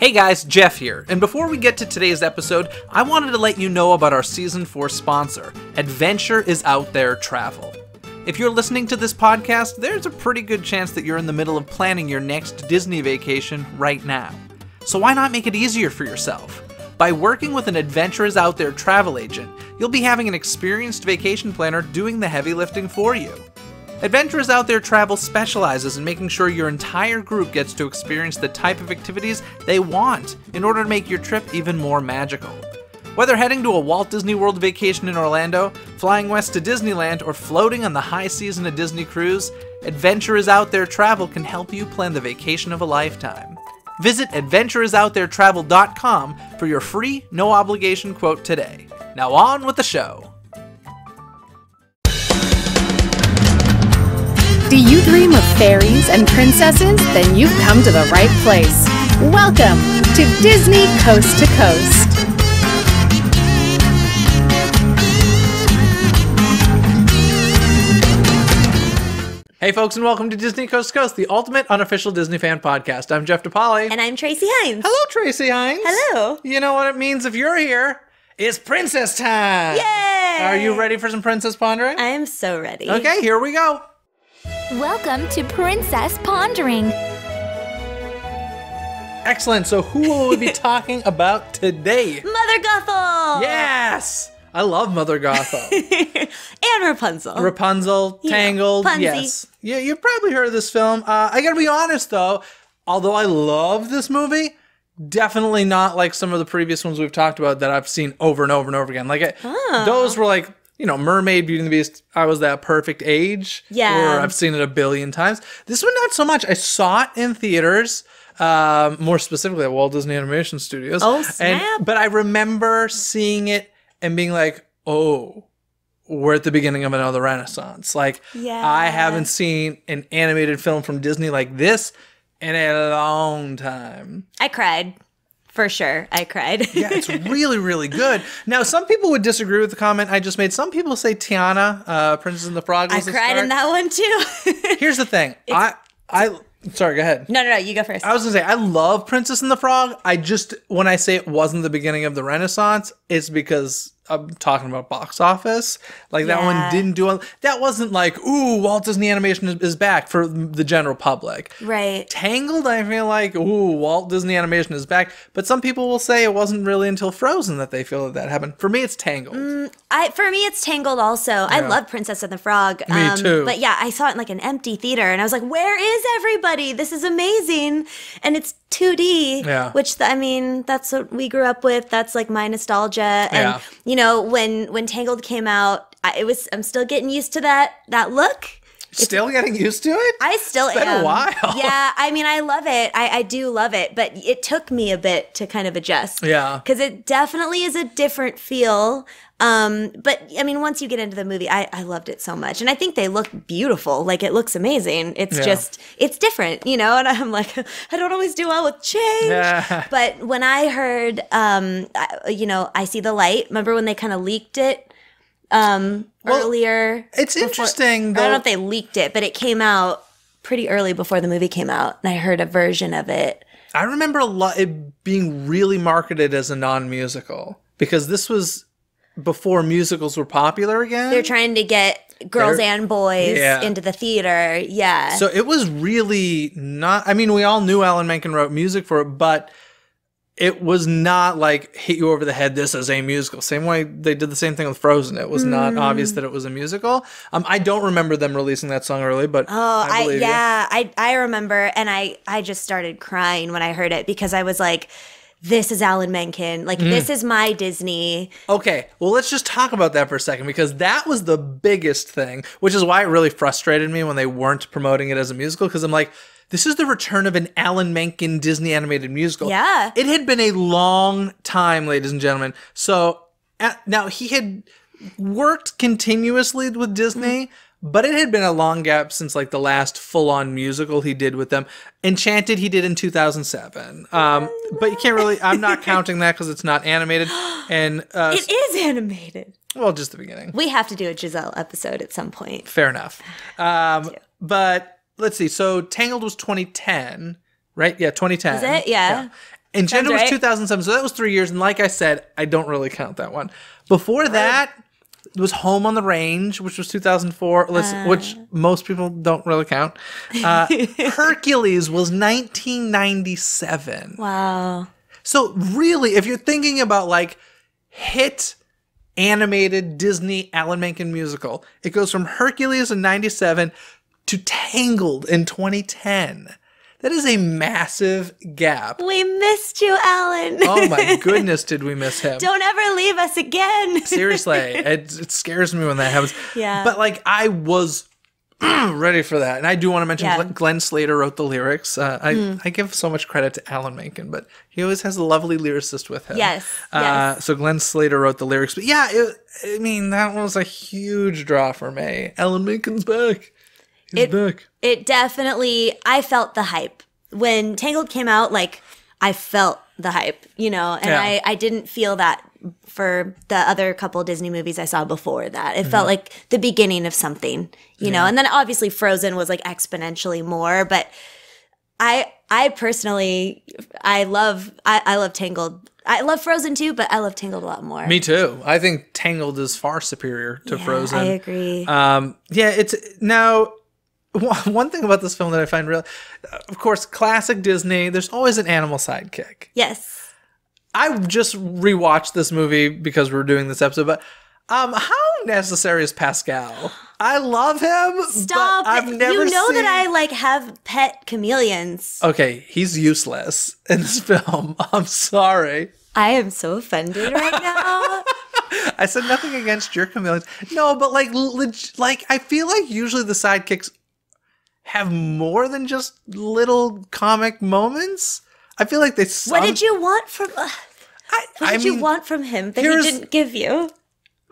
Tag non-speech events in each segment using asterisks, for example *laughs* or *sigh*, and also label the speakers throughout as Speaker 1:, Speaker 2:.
Speaker 1: Hey guys, Jeff here, and before we get to today's episode, I wanted to let you know about our season 4 sponsor, Adventure is Out There Travel. If you're listening to this podcast, there's a pretty good chance that you're in the middle of planning your next Disney vacation right now. So why not make it easier for yourself? By working with an Adventure is Out There travel agent, you'll be having an experienced vacation planner doing the heavy lifting for you. Adventurers Out There Travel specializes in making sure your entire group gets to experience the type of activities they want in order to make your trip even more magical. Whether heading to a Walt Disney World vacation in Orlando, flying west to Disneyland, or floating on the high seas in a Disney cruise, Adventurers Out There Travel can help you plan the vacation of a lifetime. Visit adventuresouttheretravel.com for your free, no obligation quote today. Now on with the show.
Speaker 2: Do you dream of fairies and princesses? Then you've come to the right place. Welcome to Dizney Coast to Coast.
Speaker 1: Hey, folks, and welcome to Dizney Coast to Coast, the ultimate unofficial Disney fan podcast. I'm Jeff DePaoli.
Speaker 3: And I'm Traci Hines.
Speaker 1: Hello, Traci Hines.
Speaker 3: Hello.
Speaker 1: You know what it means if you're here? It's princess time.
Speaker 3: Yay!
Speaker 1: Are you ready for some princess pondering?
Speaker 3: I am so ready.
Speaker 1: okay, here we go.
Speaker 4: Welcome to Princess Pondering.
Speaker 1: Excellent. So, who will we be *laughs* talking about today?
Speaker 3: Mother Gothel!
Speaker 1: Yes, I love Mother Gothel. *laughs*
Speaker 3: and Rapunzel.
Speaker 1: Rapunzel, Tangled.
Speaker 3: Punzi.
Speaker 1: Yes. Yeah, you've probably heard of this film. Uh, I gotta be honest though, although I love this movie, definitely not like some of the previous ones we've talked about that I've seen over and over and over again. Like it, those were like. You know, Mermaid, Beauty and the Beast. I was that perfect age.
Speaker 3: Yeah.
Speaker 1: Or I've seen it a billion times. This one, not so much. I saw it in theaters, um, more specifically at Walt Disney Animation Studios.
Speaker 3: Oh,
Speaker 1: And-
Speaker 3: snap.
Speaker 1: but I remember seeing it and being like, "Oh, we're at the beginning of another renaissance. Like
Speaker 3: Yeah.
Speaker 1: I haven't seen an animated film from Disney like this in a long time.
Speaker 3: I cried. For sure. I cried.
Speaker 1: Yeah, it's *laughs* really, really good. Now, some people would disagree with the comment I just made. Some people say Tiana, uh, Princess and the Frog.
Speaker 3: I cried
Speaker 1: star.
Speaker 3: in that one too. *laughs*
Speaker 1: Here's the thing. I, I, sorry, go ahead.
Speaker 3: no, no, no. You go first.
Speaker 1: I was gonna say I love Princess and the Frog. I just when I say it wasn't the beginning of the Renaissance, it's because I'm talking about box office. Like that one didn't do. That wasn't like ooh Walt Disney Animation is, is back for the general public.
Speaker 3: right.
Speaker 1: Tangled, I feel like ooh Walt Disney Animation is back, but some people will say it wasn't really until Frozen that they feel that that happened. For me, it's Tangled.
Speaker 3: Mm, I for me it's Tangled also. I love Princess and the Frog.
Speaker 1: Me um, too.
Speaker 3: But yeah, I saw it in like an empty theater and I was like, "Where is everybody? This is amazing." And it's 2D,
Speaker 1: Yeah.
Speaker 3: which I mean, that's what we grew up with. That's like my nostalgia. And
Speaker 1: Yeah.
Speaker 3: you know, when when Tangled came out, I, it was I'm still getting used to that that look.
Speaker 1: Still getting used to it.
Speaker 3: I still
Speaker 1: It's been a while.
Speaker 3: Yeah, I mean, I love it. I, I do love it, but it took me a bit to kind of adjust.
Speaker 1: Yeah.
Speaker 3: because it definitely is a different feel. Um, but I mean, once you get into the movie, I, I loved it so much, and I think they look beautiful. Like it looks amazing. It's
Speaker 1: Yeah.
Speaker 3: just it's different, you know. And I'm like, *laughs* I don't always do well with change.
Speaker 1: Yeah.
Speaker 3: But when I heard, um, I, you know, I see the light. Remember when they kind of leaked it? Um,
Speaker 1: Well,
Speaker 3: earlier.
Speaker 1: It's
Speaker 3: before-
Speaker 1: interesting.
Speaker 3: I don't know if they leaked it, but it came out pretty early before the movie came out, and I heard a version of it.
Speaker 1: I remember a lot it being really marketed as a non-musical because this was before musicals were popular again.
Speaker 3: They're trying to get girls
Speaker 1: They're-
Speaker 3: and boys
Speaker 1: Yeah.
Speaker 3: into the theater. Yeah.
Speaker 1: so it was really not. I mean, we all knew Alan Menken wrote music for it, but it was not like hit you over the head. This is a musical. Same way they did the same thing with Frozen. It was not
Speaker 3: Mm.
Speaker 1: obvious that it was a musical. Um, I don't remember them releasing that song early, but
Speaker 3: Oh, I,
Speaker 1: you.
Speaker 3: yeah, I I remember, and I I just started crying when I heard it because I was like, "This is Alan Menken. Like
Speaker 1: Mm.
Speaker 3: this is my Disney."
Speaker 1: Okay, well, let's just talk about that for a second because that was the biggest thing, which is why it really frustrated me when they weren't promoting it as a musical because I'm like, this is the return of an Alan Menken Disney animated musical.
Speaker 3: Yeah.
Speaker 1: It had been a long time, ladies and gentlemen. So uh, now he had worked continuously with Disney. But it had been a long gap since like the last full-on musical he did with them. Enchanted he did in 2007. Um, but you can't really. I'm not counting that because it's not animated. *gasps* And uh,
Speaker 3: It is animated.
Speaker 1: well, just the beginning.
Speaker 3: We have to do a Giselle episode at some point.
Speaker 1: Fair enough. *sighs* Um, but let's see. So Tangled was 2010, right? Yeah, 2010.
Speaker 3: Is it? Yeah.
Speaker 1: Enchanted was 2007, so that was three years. And like I said, I don't really count that one. Before that was Home on the Range, which was 2004, let's-
Speaker 3: Uh.
Speaker 1: which most people don't really count. Uh, *laughs* Hercules was 1997.
Speaker 3: Wow.
Speaker 1: So really, if you're thinking about like hit animated Disney Alan Menken musical, it goes from Hercules in 97 to Tangled in 2010. That is a massive gap.
Speaker 3: We missed you, Alan.
Speaker 1: Oh my *laughs* goodness, did we miss him?
Speaker 3: Don't ever leave us again. *laughs*
Speaker 1: Seriously, it, it scares me when that happens.
Speaker 3: Yeah.
Speaker 1: But like, I was *clears throat* ready for that, and I do want to mention
Speaker 3: Yeah.
Speaker 1: Glenn- Slater wrote the lyrics. Uh, I I give so much credit to Alan Menken, but he always has a lovely lyricist with him.
Speaker 3: Yes,
Speaker 1: Uh,
Speaker 3: yes.
Speaker 1: So Glenn Slater wrote the lyrics, but yeah, it, I mean that was a huge draw for me. Alan Menken's back. He's
Speaker 3: It-
Speaker 1: back.
Speaker 3: It definitely, I felt the hype. When Tangled came out, like, I felt the hype, you know, and
Speaker 1: Yeah.
Speaker 3: I, I didn't feel that for the other couple Disney movies I saw before that. It
Speaker 1: Mm-hmm.
Speaker 3: felt like the beginning of something, you know, and then obviously Frozen was like exponentially more, but I, I personally, I love, I, I love Tangled. I love Frozen too, but I love Tangled a lot more.
Speaker 1: Me too. I think Tangled is far superior to
Speaker 3: Yeah,
Speaker 1: Frozen.
Speaker 3: I agree.
Speaker 1: Um, yeah, it's now *laughs* one thing about this film that I find real, of course, classic Disney. There's always an animal sidekick.
Speaker 3: yes.
Speaker 1: I just rewatched this movie because we're doing this episode, but um, how necessary is Pascal? I love him.
Speaker 3: Stop.
Speaker 1: But I've never
Speaker 3: you know
Speaker 1: seen-
Speaker 3: that I like have pet chameleons.
Speaker 1: Okay, he's useless in this *laughs* film. I'm sorry.
Speaker 3: I am so offended right now. *laughs*
Speaker 1: I said nothing against your chameleons. No, but like, leg- like I feel like usually the sidekicks have more than just little comic moments. I feel like they.
Speaker 3: what did you want from? Uh,
Speaker 1: I,
Speaker 3: what
Speaker 1: I
Speaker 3: did
Speaker 1: mean,
Speaker 3: you want from him that he didn't give you?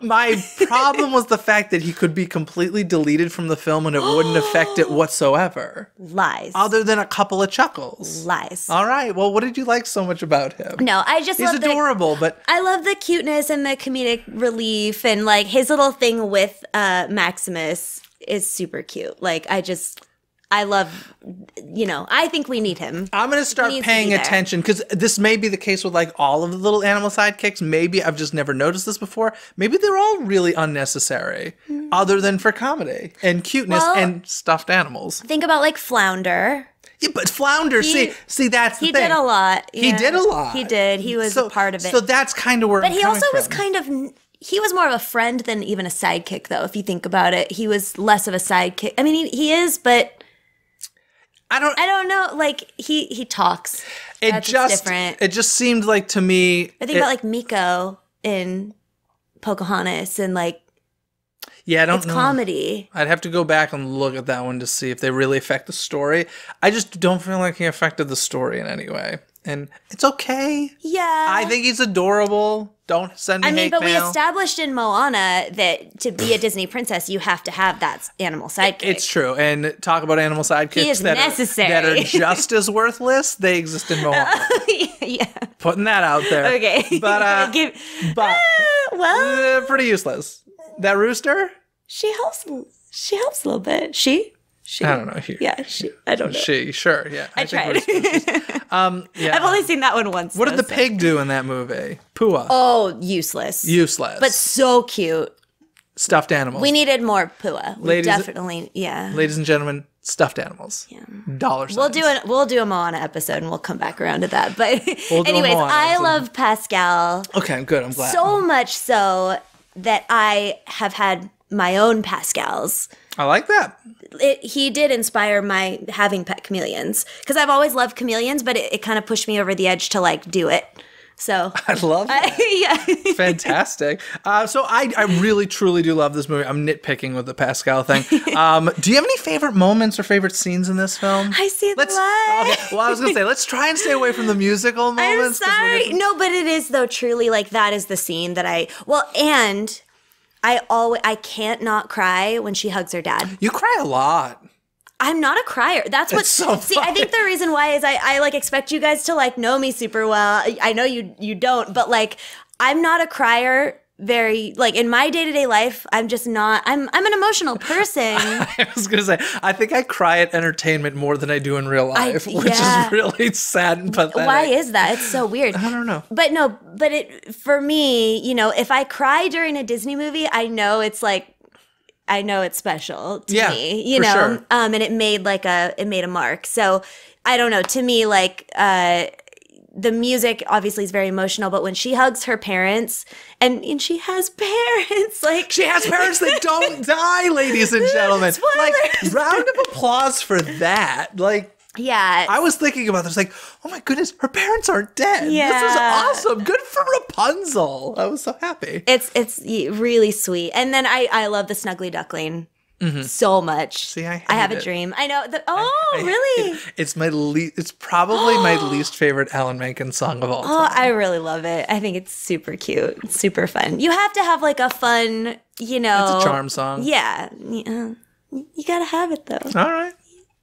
Speaker 1: my *laughs* problem was the fact that he could be completely deleted from the film and it wouldn't affect it *gasps* whatsoever,
Speaker 3: Lies.
Speaker 1: other than a couple of chuckles.
Speaker 3: Lies.
Speaker 1: All right. Well, what did you like so much about him?
Speaker 3: no, I just
Speaker 1: He's
Speaker 3: love the.
Speaker 1: adorable, but
Speaker 3: I love the cuteness and the comedic relief and like his little thing with uh Maximus is super cute. Like I just I love you know, I think we need him.
Speaker 1: I'm gonna start
Speaker 3: needs to
Speaker 1: paying attention because this may be the case with like all of the little animal sidekicks. Maybe I've just never noticed this before. Maybe they're all really unnecessary, hmm. other than for comedy and cuteness.
Speaker 3: Well-
Speaker 1: and stuffed animals.
Speaker 3: Think about like Flounder.
Speaker 1: Yeah, but Flounder,
Speaker 3: He-
Speaker 1: see, see, that's the
Speaker 3: He did a lot.
Speaker 1: He did a lot.
Speaker 3: He did. He was
Speaker 1: so,
Speaker 3: a part of it.
Speaker 1: So that's kind of where.
Speaker 3: But
Speaker 1: I'm
Speaker 3: he also was kind of he was more of a friend than even a sidekick though, if you think about it. He was less of a sidekick. I mean he, he is, but
Speaker 1: I don't.
Speaker 3: I don't know, like he he talks.
Speaker 1: it
Speaker 3: That's
Speaker 1: just
Speaker 3: different.
Speaker 1: it just seemed like to me.
Speaker 3: I think
Speaker 1: it-
Speaker 3: about like Meeko in Pocahontas and like
Speaker 1: yeah, I don't
Speaker 3: it's
Speaker 1: know.
Speaker 3: comedy.
Speaker 1: I'd have to go back and look at that one to see if they really affect the story. I just don't feel like he affected the story in any way, and it's okay.
Speaker 3: Yeah.
Speaker 1: I think he's adorable. Don't send me
Speaker 3: I mean, but we established in Moana that to be a Disney princess, you have to have that animal sidekick.
Speaker 1: it's true. And talk about animal sidekicks that,
Speaker 3: necessary.
Speaker 1: Are, that are *laughs* just as worthless. They exist in Moana. *laughs*
Speaker 3: yeah.
Speaker 1: Putting that out there.
Speaker 3: Okay.
Speaker 1: But uh, *laughs*
Speaker 3: Give-
Speaker 1: but
Speaker 3: Uh, well,
Speaker 1: uh, pretty useless. That rooster.
Speaker 3: she helps. She helps a little bit. She. She.
Speaker 1: I don't know. He,
Speaker 3: Yeah. She. I don't know.
Speaker 1: She sure. Yeah.
Speaker 3: I
Speaker 1: think
Speaker 3: tried. *laughs*
Speaker 1: Um. Yeah.
Speaker 3: I've only seen that one once.
Speaker 1: what did the
Speaker 3: so-
Speaker 1: pig do in that movie? Pua.
Speaker 3: Oh, useless.
Speaker 1: Useless.
Speaker 3: but so cute.
Speaker 1: stuffed animals.
Speaker 3: We needed more Pua. We
Speaker 1: Ladies-
Speaker 3: definitely, yeah.
Speaker 1: Ladies and gentlemen, stuffed animals. Yeah. Dollar signs.
Speaker 3: We'll do an we'll do a Moana episode and we'll come back around to that. But
Speaker 1: We'll *laughs*
Speaker 3: anyways, I
Speaker 1: episode.
Speaker 3: love Pascal
Speaker 1: Okay, I'm good. I'm glad.
Speaker 3: so much so that I have had my own Pascals.
Speaker 1: I like that.
Speaker 3: It, he did inspire my having pet chameleons because I've always loved chameleons, but it, it kind of pushed me over the edge to like do it. So *laughs*
Speaker 1: I love that. *laughs*
Speaker 3: yeah,
Speaker 1: Fantastic. Uh, so I, I really truly do love this movie. I'm nitpicking with the Pascal thing. *laughs* Um, do you have any favorite moments or favorite scenes in this film?
Speaker 3: I see the
Speaker 1: Let's. Okay, well, I was gonna say let's try and stay away from the musical
Speaker 3: I'm
Speaker 1: moments. we're
Speaker 3: sorry.
Speaker 1: gonna-
Speaker 3: No, but it is though truly like that is the scene that I well and I always I can't not cry when she hugs her dad.
Speaker 1: You cry a lot.
Speaker 3: I'm not a crier. That's what.
Speaker 1: So
Speaker 3: see, I think the reason why is I, I like expect you guys to like know me super well. I, I know you you don't, but like I'm not a crier very like in my day-to-day life i'm just not i'm i'm an emotional *laughs* person
Speaker 1: I was gonna say, I think I cry at entertainment more than I do in real
Speaker 3: I-
Speaker 1: life, which
Speaker 3: yeah.
Speaker 1: is really sad and pathetic.
Speaker 3: why is that it's so weird
Speaker 1: I don't know.
Speaker 3: but no but it for me you know if i cry during a disney movie i know it's like i know it's special to
Speaker 1: Yeah,
Speaker 3: me you know
Speaker 1: sure.
Speaker 3: um and it made like a it made a mark so i don't know to me like uh the music obviously is very emotional, but when she hugs her parents and, and she has *laughs* parents, like
Speaker 1: She has parents that *laughs* don't die, ladies and gentlemen. Like, *laughs* round of applause for that. Like,
Speaker 3: yeah,
Speaker 1: I was thinking about this, like, oh my goodness, her parents aren't dead. Yeah. This is awesome. Good for Rapunzel. I was so happy.
Speaker 3: it's it's really sweet. And then I I love the Snuggly Duckling so much.
Speaker 1: Mm-hmm. See, I
Speaker 3: have
Speaker 1: hate
Speaker 3: a dream. I know. The, oh, really?
Speaker 1: It's my least. It's probably my *gasps* least favorite Alan Menken song of all time.
Speaker 3: Oh, I really love it. I think it's super cute, It's super fun. You have to have like a fun, you know,
Speaker 1: It's a charm song.
Speaker 3: Yeah, yeah. You gotta have it though.
Speaker 1: All right.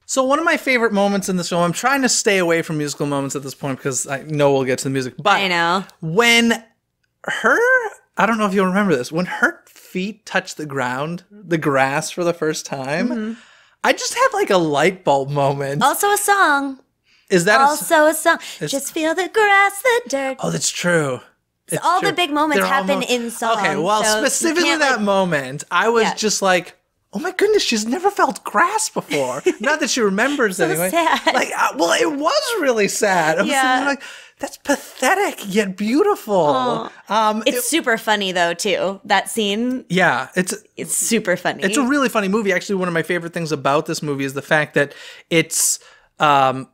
Speaker 1: So one of my favorite moments in this film, I'm trying to stay away from musical moments at this point because I know we'll get to the music. But
Speaker 3: I know.
Speaker 1: when her, I don't know if you'll remember this, when her feet touch the ground, the grass for the first time,
Speaker 3: Mm-hmm.
Speaker 1: I just had like a light bulb moment.
Speaker 3: Also a song.
Speaker 1: Is that
Speaker 3: Also a song. Just feel the grass, the dirt.
Speaker 1: oh, that's true. It's
Speaker 3: all the big moments
Speaker 1: They're
Speaker 3: happen
Speaker 1: mo-
Speaker 3: in song.
Speaker 1: Okay, well,
Speaker 3: so
Speaker 1: specifically that
Speaker 3: like-
Speaker 1: moment, I was
Speaker 3: Yeah.
Speaker 1: just like, oh my goodness, she's never felt grass before. *laughs* Not that she remembers anyway.
Speaker 3: sad.
Speaker 1: Like, uh, well, it was really sad. I was
Speaker 3: Yeah.
Speaker 1: like, that's pathetic yet beautiful. Um,
Speaker 3: It's
Speaker 1: it-
Speaker 3: super funny though too. That scene,
Speaker 1: yeah, it's
Speaker 3: it's super funny.
Speaker 1: it's a really funny movie. Actually, one of my favorite things about this movie is the fact that it's um,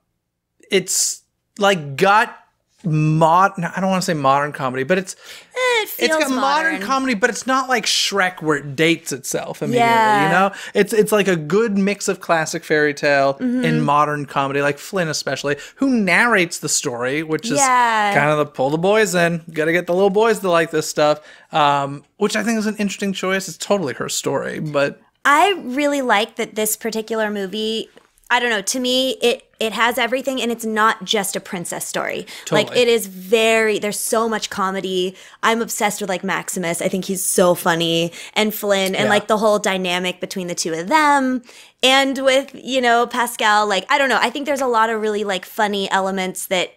Speaker 1: it's like got mod. I don't want to say modern comedy, but it's
Speaker 3: Eh, it feels
Speaker 1: it's got modern.
Speaker 3: modern.
Speaker 1: comedy, but it's not like Shrek where it dates itself immediately.
Speaker 3: Yeah.
Speaker 1: You know, it's it's like a good mix of classic fairy tale
Speaker 3: Mm-hmm.
Speaker 1: and modern comedy, like Flynn especially, who narrates the story, which is
Speaker 3: Yeah.
Speaker 1: kind of the pull the boys in. Got to get the little boys to like this stuff, um, which I think is an interesting choice. It's totally her story, but
Speaker 3: I really like that this particular movie. I don't know. To me, it it has everything, and it's not just a princess story. Like it is very. There's so much comedy. I'm obsessed with like Maximus. I think he's so funny, and Flynn, and
Speaker 1: Yeah.
Speaker 3: like the whole dynamic between the two of them, and with you know Pascal. Like I don't know. I think there's a lot of really like funny elements that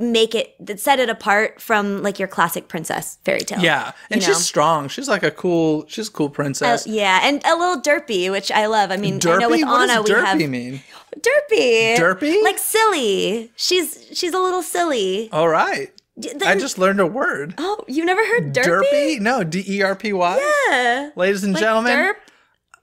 Speaker 3: make it that set it apart from like your classic princess fairy tale.
Speaker 1: yeah, and
Speaker 3: You
Speaker 1: she's
Speaker 3: know?
Speaker 1: strong. She's like a cool. She's a cool
Speaker 3: Uh,
Speaker 1: princess.
Speaker 3: yeah, and a little derpy, which I love. I mean, I know with
Speaker 1: Derpy? What
Speaker 3: Anna
Speaker 1: does
Speaker 3: we
Speaker 1: derpy
Speaker 3: have
Speaker 1: mean?
Speaker 3: Derpy,
Speaker 1: Derpy?
Speaker 3: like silly. She's she's a little silly.
Speaker 1: All right, I just learned a word.
Speaker 3: oh, you never heard derpy?
Speaker 1: Derpy? No, D E R P Y.
Speaker 3: Yeah,
Speaker 1: Ladies and
Speaker 3: like
Speaker 1: gentlemen,
Speaker 3: derp.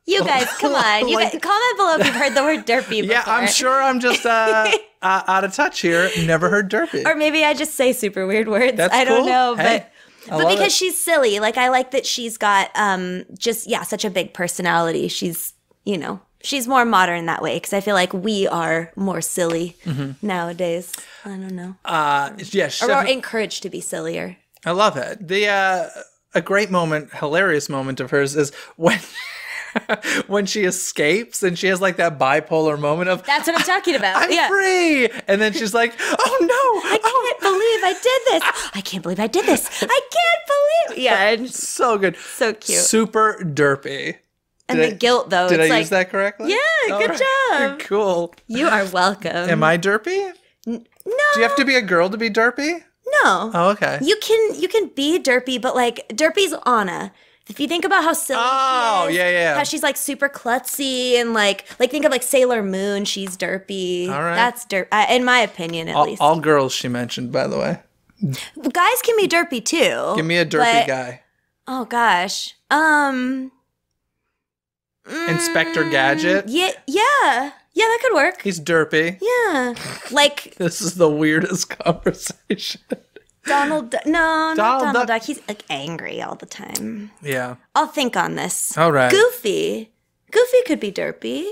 Speaker 3: You guys, come *laughs* on. You
Speaker 1: Like-
Speaker 3: guys, comment below if you've heard the word derpy before. *laughs*
Speaker 1: Yeah, I'm sure I'm just uh, *laughs* uh, out of touch here. Never heard derpy.
Speaker 3: Or maybe I just say super weird words.
Speaker 1: That's
Speaker 3: I don't know,
Speaker 1: Hey,
Speaker 3: but
Speaker 1: I
Speaker 3: but because
Speaker 1: it.
Speaker 3: she's silly, like I like that she's got um just yeah such a big personality. She's you know she's more modern that way because I feel like we are more silly
Speaker 1: Mm-hmm.
Speaker 3: nowadays. I don't know,
Speaker 1: Uh, yeah, she's
Speaker 3: or encouraged to be sillier.
Speaker 1: I love it. The uh, a great moment, hilarious moment of hers is when *laughs* when she escapes and she has like that bipolar moment of
Speaker 3: That's what I'm talking about.
Speaker 1: I'm
Speaker 3: yeah.
Speaker 1: free, and then she's like, oh no,
Speaker 3: I can't believe I did this. I can't believe I did this. I can't believe. Yeah, and *laughs*
Speaker 1: so good,
Speaker 3: so cute.
Speaker 1: super derpy.
Speaker 3: And
Speaker 1: Did
Speaker 3: the
Speaker 1: I-
Speaker 3: guilt though.
Speaker 1: Did I
Speaker 3: it's like
Speaker 1: use that correctly?
Speaker 3: Yeah,
Speaker 1: All
Speaker 3: good
Speaker 1: right.
Speaker 3: job. *laughs*
Speaker 1: Cool.
Speaker 3: you are welcome.
Speaker 1: Am I derpy?
Speaker 3: No.
Speaker 1: Do you have to be a girl to be derpy?
Speaker 3: No.
Speaker 1: Oh, okay.
Speaker 3: You can you can be derpy, but like derpy's Anna. If you think about how silly
Speaker 1: Oh,
Speaker 3: she is,
Speaker 1: yeah, yeah.
Speaker 3: how she's like super klutzy and like like think of like Sailor Moon, she's derpy.
Speaker 1: All right.
Speaker 3: That's derp. Uh, in my opinion, at
Speaker 1: all,
Speaker 3: least.
Speaker 1: all girls she mentioned, by the way.
Speaker 3: Guys can be derpy too.
Speaker 1: Give me a derpy
Speaker 3: but-
Speaker 1: guy.
Speaker 3: Oh gosh. Um.
Speaker 1: Inspector Gadget.
Speaker 3: Mm, yeah. Yeah. Yeah. That could work.
Speaker 1: He's derpy.
Speaker 3: Yeah. Like *laughs*
Speaker 1: This is the weirdest *laughs* conversation.
Speaker 3: Donald. Du- no, not
Speaker 1: Donald
Speaker 3: Donald
Speaker 1: Duck-
Speaker 3: Duck. He's like angry all the time.
Speaker 1: yeah.
Speaker 3: I'll think on this.
Speaker 1: All right.
Speaker 3: Goofy. Goofy could be derpy.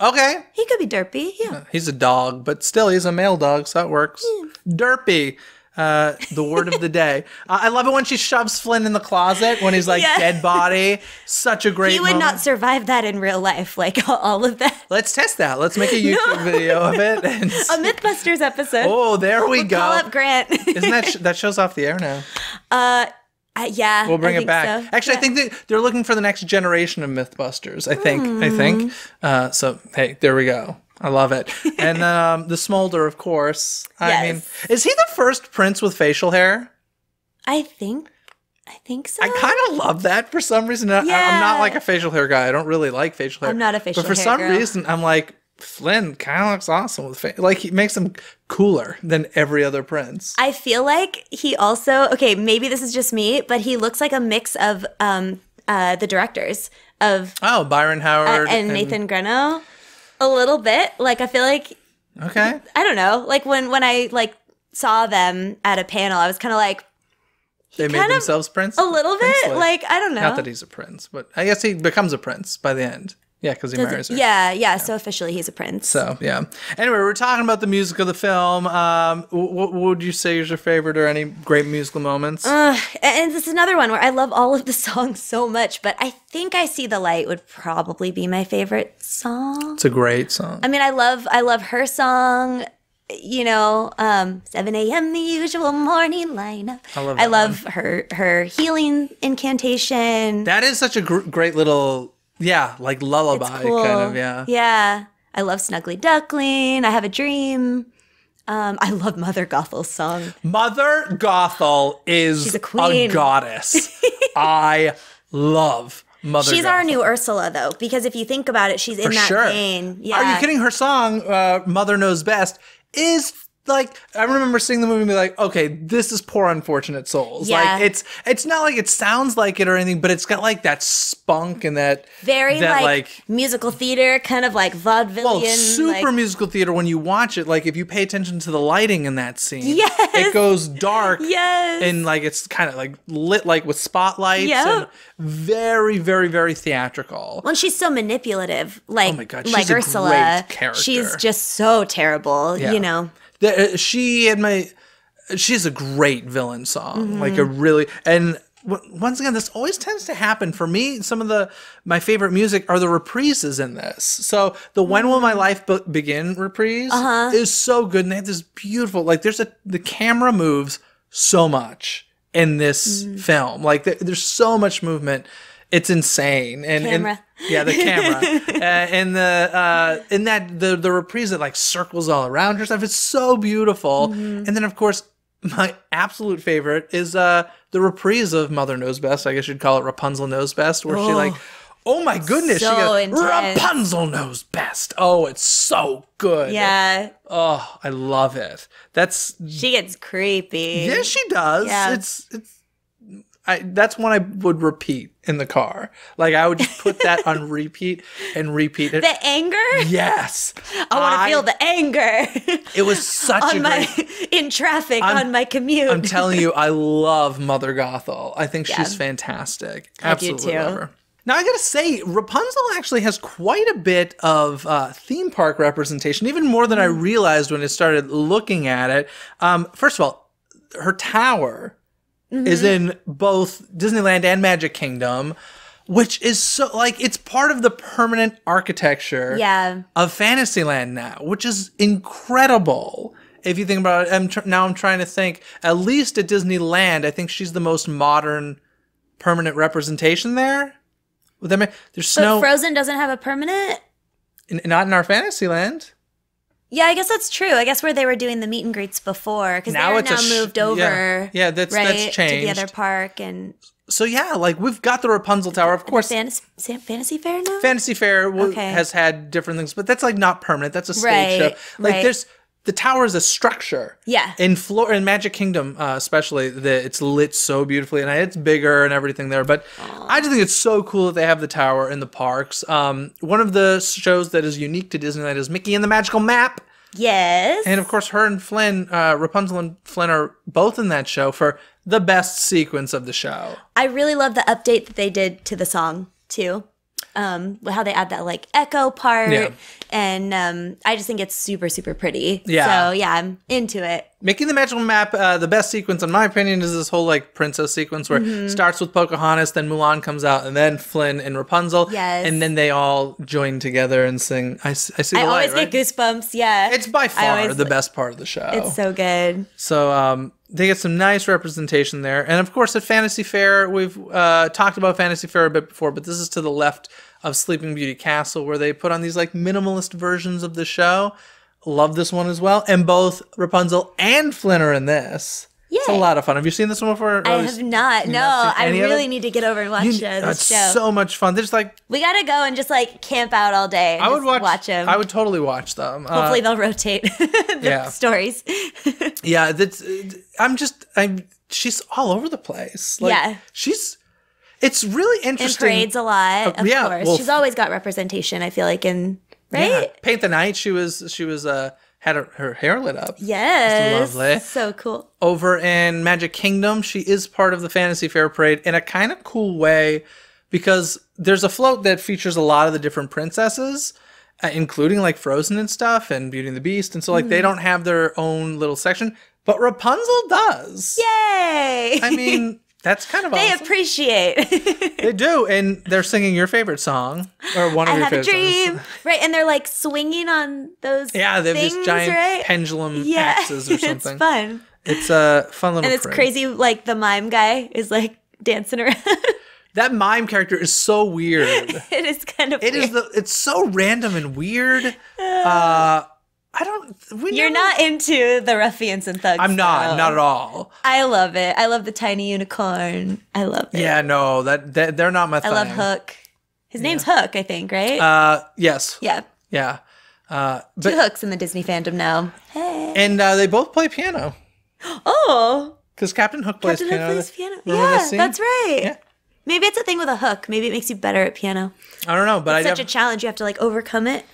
Speaker 1: Okay.
Speaker 3: He could be derpy. Yeah.
Speaker 1: He's a dog, but still he's a male dog, so that works. Derpy. Uh, the word of the day. Uh, I love it when she shoves Flynn in the closet when he's like
Speaker 3: Yeah.
Speaker 1: dead body. Such a great
Speaker 3: He would
Speaker 1: moment.
Speaker 3: not survive that in real life, like *laughs* all of that.
Speaker 1: Let's test that. Let's make a YouTube video of it. *laughs* And
Speaker 3: A Mythbusters episode.
Speaker 1: oh, there we go.
Speaker 3: Call up Grant.
Speaker 1: Isn't that sh- that shows off the air now?
Speaker 3: uh, I, yeah,
Speaker 1: We'll bring
Speaker 3: I
Speaker 1: it back.
Speaker 3: so.
Speaker 1: Actually,
Speaker 3: Yeah.
Speaker 1: I think that they're looking for the next generation of MythBusters. I think. I
Speaker 3: Hmm.
Speaker 1: think. Uh, so hey, there we go. I love it. And *laughs* um, the Smolder, of course. I
Speaker 3: Yes.
Speaker 1: mean, is he the first prince with facial hair?
Speaker 3: I think, I think so.
Speaker 1: I kind of love that for some reason. I, I'm not like a facial hair guy. I don't really like facial hair.
Speaker 3: I'm not a facial
Speaker 1: But for some
Speaker 3: girl.
Speaker 1: reason, I'm like Flynn kind of looks awesome with face. like he makes him cooler than every other prince.
Speaker 3: I feel like he also okay, maybe this is just me, but he looks like a mix of um uh the directors of
Speaker 1: oh, Byron
Speaker 3: uh,
Speaker 1: Howard
Speaker 3: and Nathan Greno a little bit. Like I feel like
Speaker 1: Okay.
Speaker 3: I don't know, like when when I like saw them at a panel, I was kind of like
Speaker 1: They made themselves prince.
Speaker 3: a little bit
Speaker 1: princely.
Speaker 3: like I don't know.
Speaker 1: Not that he's a prince, but I guess he becomes a prince by the end. Yeah, because he
Speaker 3: Does it-
Speaker 1: marries her.
Speaker 3: yeah, yeah, so officially he's a prince.
Speaker 1: So yeah. Anyway, we're talking about the music of the film. Um, what would you say is your favorite, or any great musical moments?
Speaker 3: Uh, and this is another one where I love all of the *laughs* songs so much, but I think I See the Light would probably be my favorite song.
Speaker 1: it's a great song.
Speaker 3: I mean, I love I love her song. You know, um, 7 a.m. the usual morning lineup.
Speaker 1: I love
Speaker 3: I love her her healing incantation.
Speaker 1: that is such a gr- great little, yeah, like lullaby
Speaker 3: Cool.
Speaker 1: kind of. Yeah.
Speaker 3: Yeah. I love Snuggly Duckling. I have a dream. Um, I love Mother Gothel's song.
Speaker 1: Mother Gothel is
Speaker 3: She's a queen.
Speaker 1: goddess. *laughs* I love Mother.
Speaker 3: She's our new Ursula, though, because if you think about it, she's in that
Speaker 1: sure.
Speaker 3: vein. Yeah.
Speaker 1: Are you kidding? Her song, uh, "Mother Knows Best," is like I remember seeing the movie and be like, okay, this is poor unfortunate souls.
Speaker 3: Yeah.
Speaker 1: Like it's it's not like it sounds like it or anything, but it's got like that spunk and that
Speaker 3: Very
Speaker 1: that,
Speaker 3: like, musical theater, kind of like vaudevillian.
Speaker 1: well, super
Speaker 3: like,
Speaker 1: musical theater when you watch it. Like if you pay attention to the lighting in that scene,
Speaker 3: Yes.
Speaker 1: it goes dark. *laughs*
Speaker 3: Yes.
Speaker 1: and like it's kind of like lit like with spotlights
Speaker 3: Yep.
Speaker 1: and very very very theatrical.
Speaker 3: Well, she's so manipulative, like
Speaker 1: Oh my God,
Speaker 3: like
Speaker 1: a
Speaker 3: Ursula.
Speaker 1: great character.
Speaker 3: She's just so terrible,
Speaker 1: Yeah.
Speaker 3: you know.
Speaker 1: The, uh, she and my she's a great villain song
Speaker 3: Mm-hmm.
Speaker 1: like a really and w- once again this always tends to happen for me some of the my favorite music are the reprises in this so the when will my life Be- begin reprise
Speaker 3: Uh-huh.
Speaker 1: is so good and they have this beautiful like there's a the camera moves so much in this
Speaker 3: Mm.
Speaker 1: film like there, there's so much movement it's insane and, and yeah the camera *laughs* uh, and the uh in that the the reprise that like circles all around her stuff it's so beautiful
Speaker 3: Mm-hmm.
Speaker 1: and then of course my absolute favorite is uh the reprise of mother knows best i guess you'd call it rapunzel knows best where she
Speaker 3: Oh.
Speaker 1: like oh my goodness she
Speaker 3: So
Speaker 1: goes
Speaker 3: intense.
Speaker 1: rapunzel knows best oh it's so good
Speaker 3: Yeah,
Speaker 1: oh i love it that's
Speaker 3: she gets creepy.
Speaker 1: Yeah, she does.
Speaker 3: Yeah.
Speaker 1: It's it's. I that's one I would repeat in the car. Like I would just put that on *laughs* repeat and repeat it.
Speaker 3: The anger.
Speaker 1: yes,
Speaker 3: I want to feel the anger
Speaker 1: It was such a
Speaker 3: my
Speaker 1: great. *laughs*
Speaker 3: in traffic
Speaker 1: I'm-
Speaker 3: on my commute.
Speaker 1: I'm telling you, I *laughs* love Mother Gothel. I think
Speaker 3: Yeah.
Speaker 1: she's fantastic.
Speaker 3: I
Speaker 1: Absolutely
Speaker 3: too.
Speaker 1: love her. Now I gotta say, Rapunzel actually has quite a bit of uh, theme park representation, even more than I
Speaker 3: Mm.
Speaker 1: realized when I started looking at it. Um, first of all, her tower
Speaker 3: Mm-hmm.
Speaker 1: is in both Disneyland and Magic Kingdom, which is so like it's part of the permanent architecture
Speaker 3: yeah,
Speaker 1: of Fantasyland now, which is incredible. If you think about it, I'm tr- now I'm trying to think. At least at Disneyland, I think she's the most modern permanent representation there. Would that make, there's
Speaker 3: but Frozen doesn't have a permanent.
Speaker 1: in, not in our Fantasyland.
Speaker 3: Yeah, I guess that's true. I guess where they were doing the meet and greets before, because
Speaker 1: Now it's
Speaker 3: now
Speaker 1: sh-
Speaker 3: moved over.
Speaker 1: Yeah, that's-
Speaker 3: right
Speaker 1: that's changed
Speaker 3: to the other park and
Speaker 1: So yeah, like we've got the Rapunzel Tower, of course.
Speaker 3: Fantasy, Fantasy Fair now.
Speaker 1: Fantasy Fair
Speaker 3: Okay.
Speaker 1: has had different things, but that's like not permanent. That's a stage
Speaker 3: Right,
Speaker 1: show. Like
Speaker 3: right.
Speaker 1: there's the tower is a structure.
Speaker 3: Yeah.
Speaker 1: In Flor in Magic Kingdom, uh, especially, the, it's lit so beautifully, and it's bigger and everything there. But I just think it's so cool that they have the tower in the parks. Um, one of the shows that is unique to Disneyland is Mickey and the Magical Map.
Speaker 3: yes.
Speaker 1: And of course, her and Flynn, uh, Rapunzel and Flynn are both in that show for the best sequence of the show.
Speaker 3: I really love the update that they did to the song too. Um, how they add that like echo part,
Speaker 1: Yeah.
Speaker 3: and um, I just think it's super super pretty.
Speaker 1: Yeah.
Speaker 3: So yeah, I'm into it.
Speaker 1: Mickey and the Magical Map, uh, the best sequence, in my opinion, is this whole like princess sequence where
Speaker 3: Mm-hmm.
Speaker 1: it starts with Pocahontas, then Mulan comes out, and then Flynn and Rapunzel.
Speaker 3: Yes.
Speaker 1: And then they all join together and sing I, S- I See the
Speaker 3: I
Speaker 1: Light.
Speaker 3: always
Speaker 1: right?
Speaker 3: get goosebumps. Yeah,
Speaker 1: It's by far the best part of the show.
Speaker 3: It's so good.
Speaker 1: So um, they get some nice representation there, and of course at Fantasy Fair, we've uh, talked about Fantasy Fair a bit before, but this is to the left of Sleeping Beauty Castle, where they put on these like minimalist versions of the show. Love this one as well, and both Rapunzel and Flynn are in this. Yeah. It's a lot of fun. Have you seen this one before?
Speaker 3: I have not. No,
Speaker 1: not
Speaker 3: I really need to get over and watch
Speaker 1: You-
Speaker 3: uh, this
Speaker 1: it's
Speaker 3: show.
Speaker 1: so much fun. There's like
Speaker 3: we gotta go and just like camp out all day.
Speaker 1: I would watch.
Speaker 3: watch them.
Speaker 1: I would totally watch them. Uh,
Speaker 3: Hopefully they'll rotate *laughs* the
Speaker 1: yeah.
Speaker 3: stories. *laughs*
Speaker 1: Yeah, that's. I'm just. I'm. She's all over the place. Like,
Speaker 3: Yeah.
Speaker 1: She's. It's really
Speaker 3: And
Speaker 1: interesting.
Speaker 3: parades a lot,
Speaker 1: Uh, yeah,
Speaker 3: course.
Speaker 1: well,
Speaker 3: She's always got representation. I feel like in right.
Speaker 1: Yeah. Paint the night. She was. She was. Uh, had her, her hair lit up.
Speaker 3: Yes,
Speaker 1: lovely.
Speaker 3: so cool.
Speaker 1: Over in Magic Kingdom, she is part of the Fantasy Fair parade in a kind of cool way, because there's a float that features a lot of the different princesses. Uh, including like Frozen and stuff, and Beauty and the Beast, and so like they
Speaker 3: Mm.
Speaker 1: don't have their own little section, but Rapunzel does.
Speaker 3: Yay!
Speaker 1: I mean, *laughs* that's kind of
Speaker 3: they
Speaker 1: awesome.
Speaker 3: appreciate.
Speaker 1: They do, and they're singing your favorite song or one of
Speaker 3: I
Speaker 1: your
Speaker 3: have a
Speaker 1: favorite songs.
Speaker 3: dream, right? And they're like swinging on those.
Speaker 1: Yeah, they have
Speaker 3: things,
Speaker 1: these giant
Speaker 3: right?
Speaker 1: pendulum
Speaker 3: yeah,
Speaker 1: axes or *laughs* something.
Speaker 3: it's fun,
Speaker 1: It's a fun little.
Speaker 3: and it's
Speaker 1: parade.
Speaker 3: crazy. Like the mime guy is like dancing around. *laughs*
Speaker 1: That mime character is so weird. *laughs*
Speaker 3: it is kind of.
Speaker 1: it is
Speaker 3: weird.
Speaker 1: the. It's so random and weird. Uh, I don't.
Speaker 3: You're
Speaker 1: never-
Speaker 3: not into the ruffians and thugs.
Speaker 1: I'm not.
Speaker 3: though.
Speaker 1: Not at all.
Speaker 3: I love it. I love the tiny unicorn. I love it.
Speaker 1: Yeah, no. That, that they're not my
Speaker 3: I
Speaker 1: thing.
Speaker 3: love Hook. His name's Hook, I think, right?
Speaker 1: Uh, yes.
Speaker 3: yeah.
Speaker 1: Yeah. Uh,
Speaker 3: Two hooks in the Disney fandom now. Hey.
Speaker 1: and uh, they both play piano
Speaker 3: Oh,
Speaker 1: because Captain Hook plays piano.
Speaker 3: Captain Hook plays piano.
Speaker 1: Remember
Speaker 3: Yeah,
Speaker 1: scene?
Speaker 3: that's right.
Speaker 1: Yeah.
Speaker 3: Maybe it's a thing with a hook. Maybe it makes you better at piano.
Speaker 1: I don't know, but
Speaker 3: It's
Speaker 1: I
Speaker 3: such a challenge. You have to like overcome it,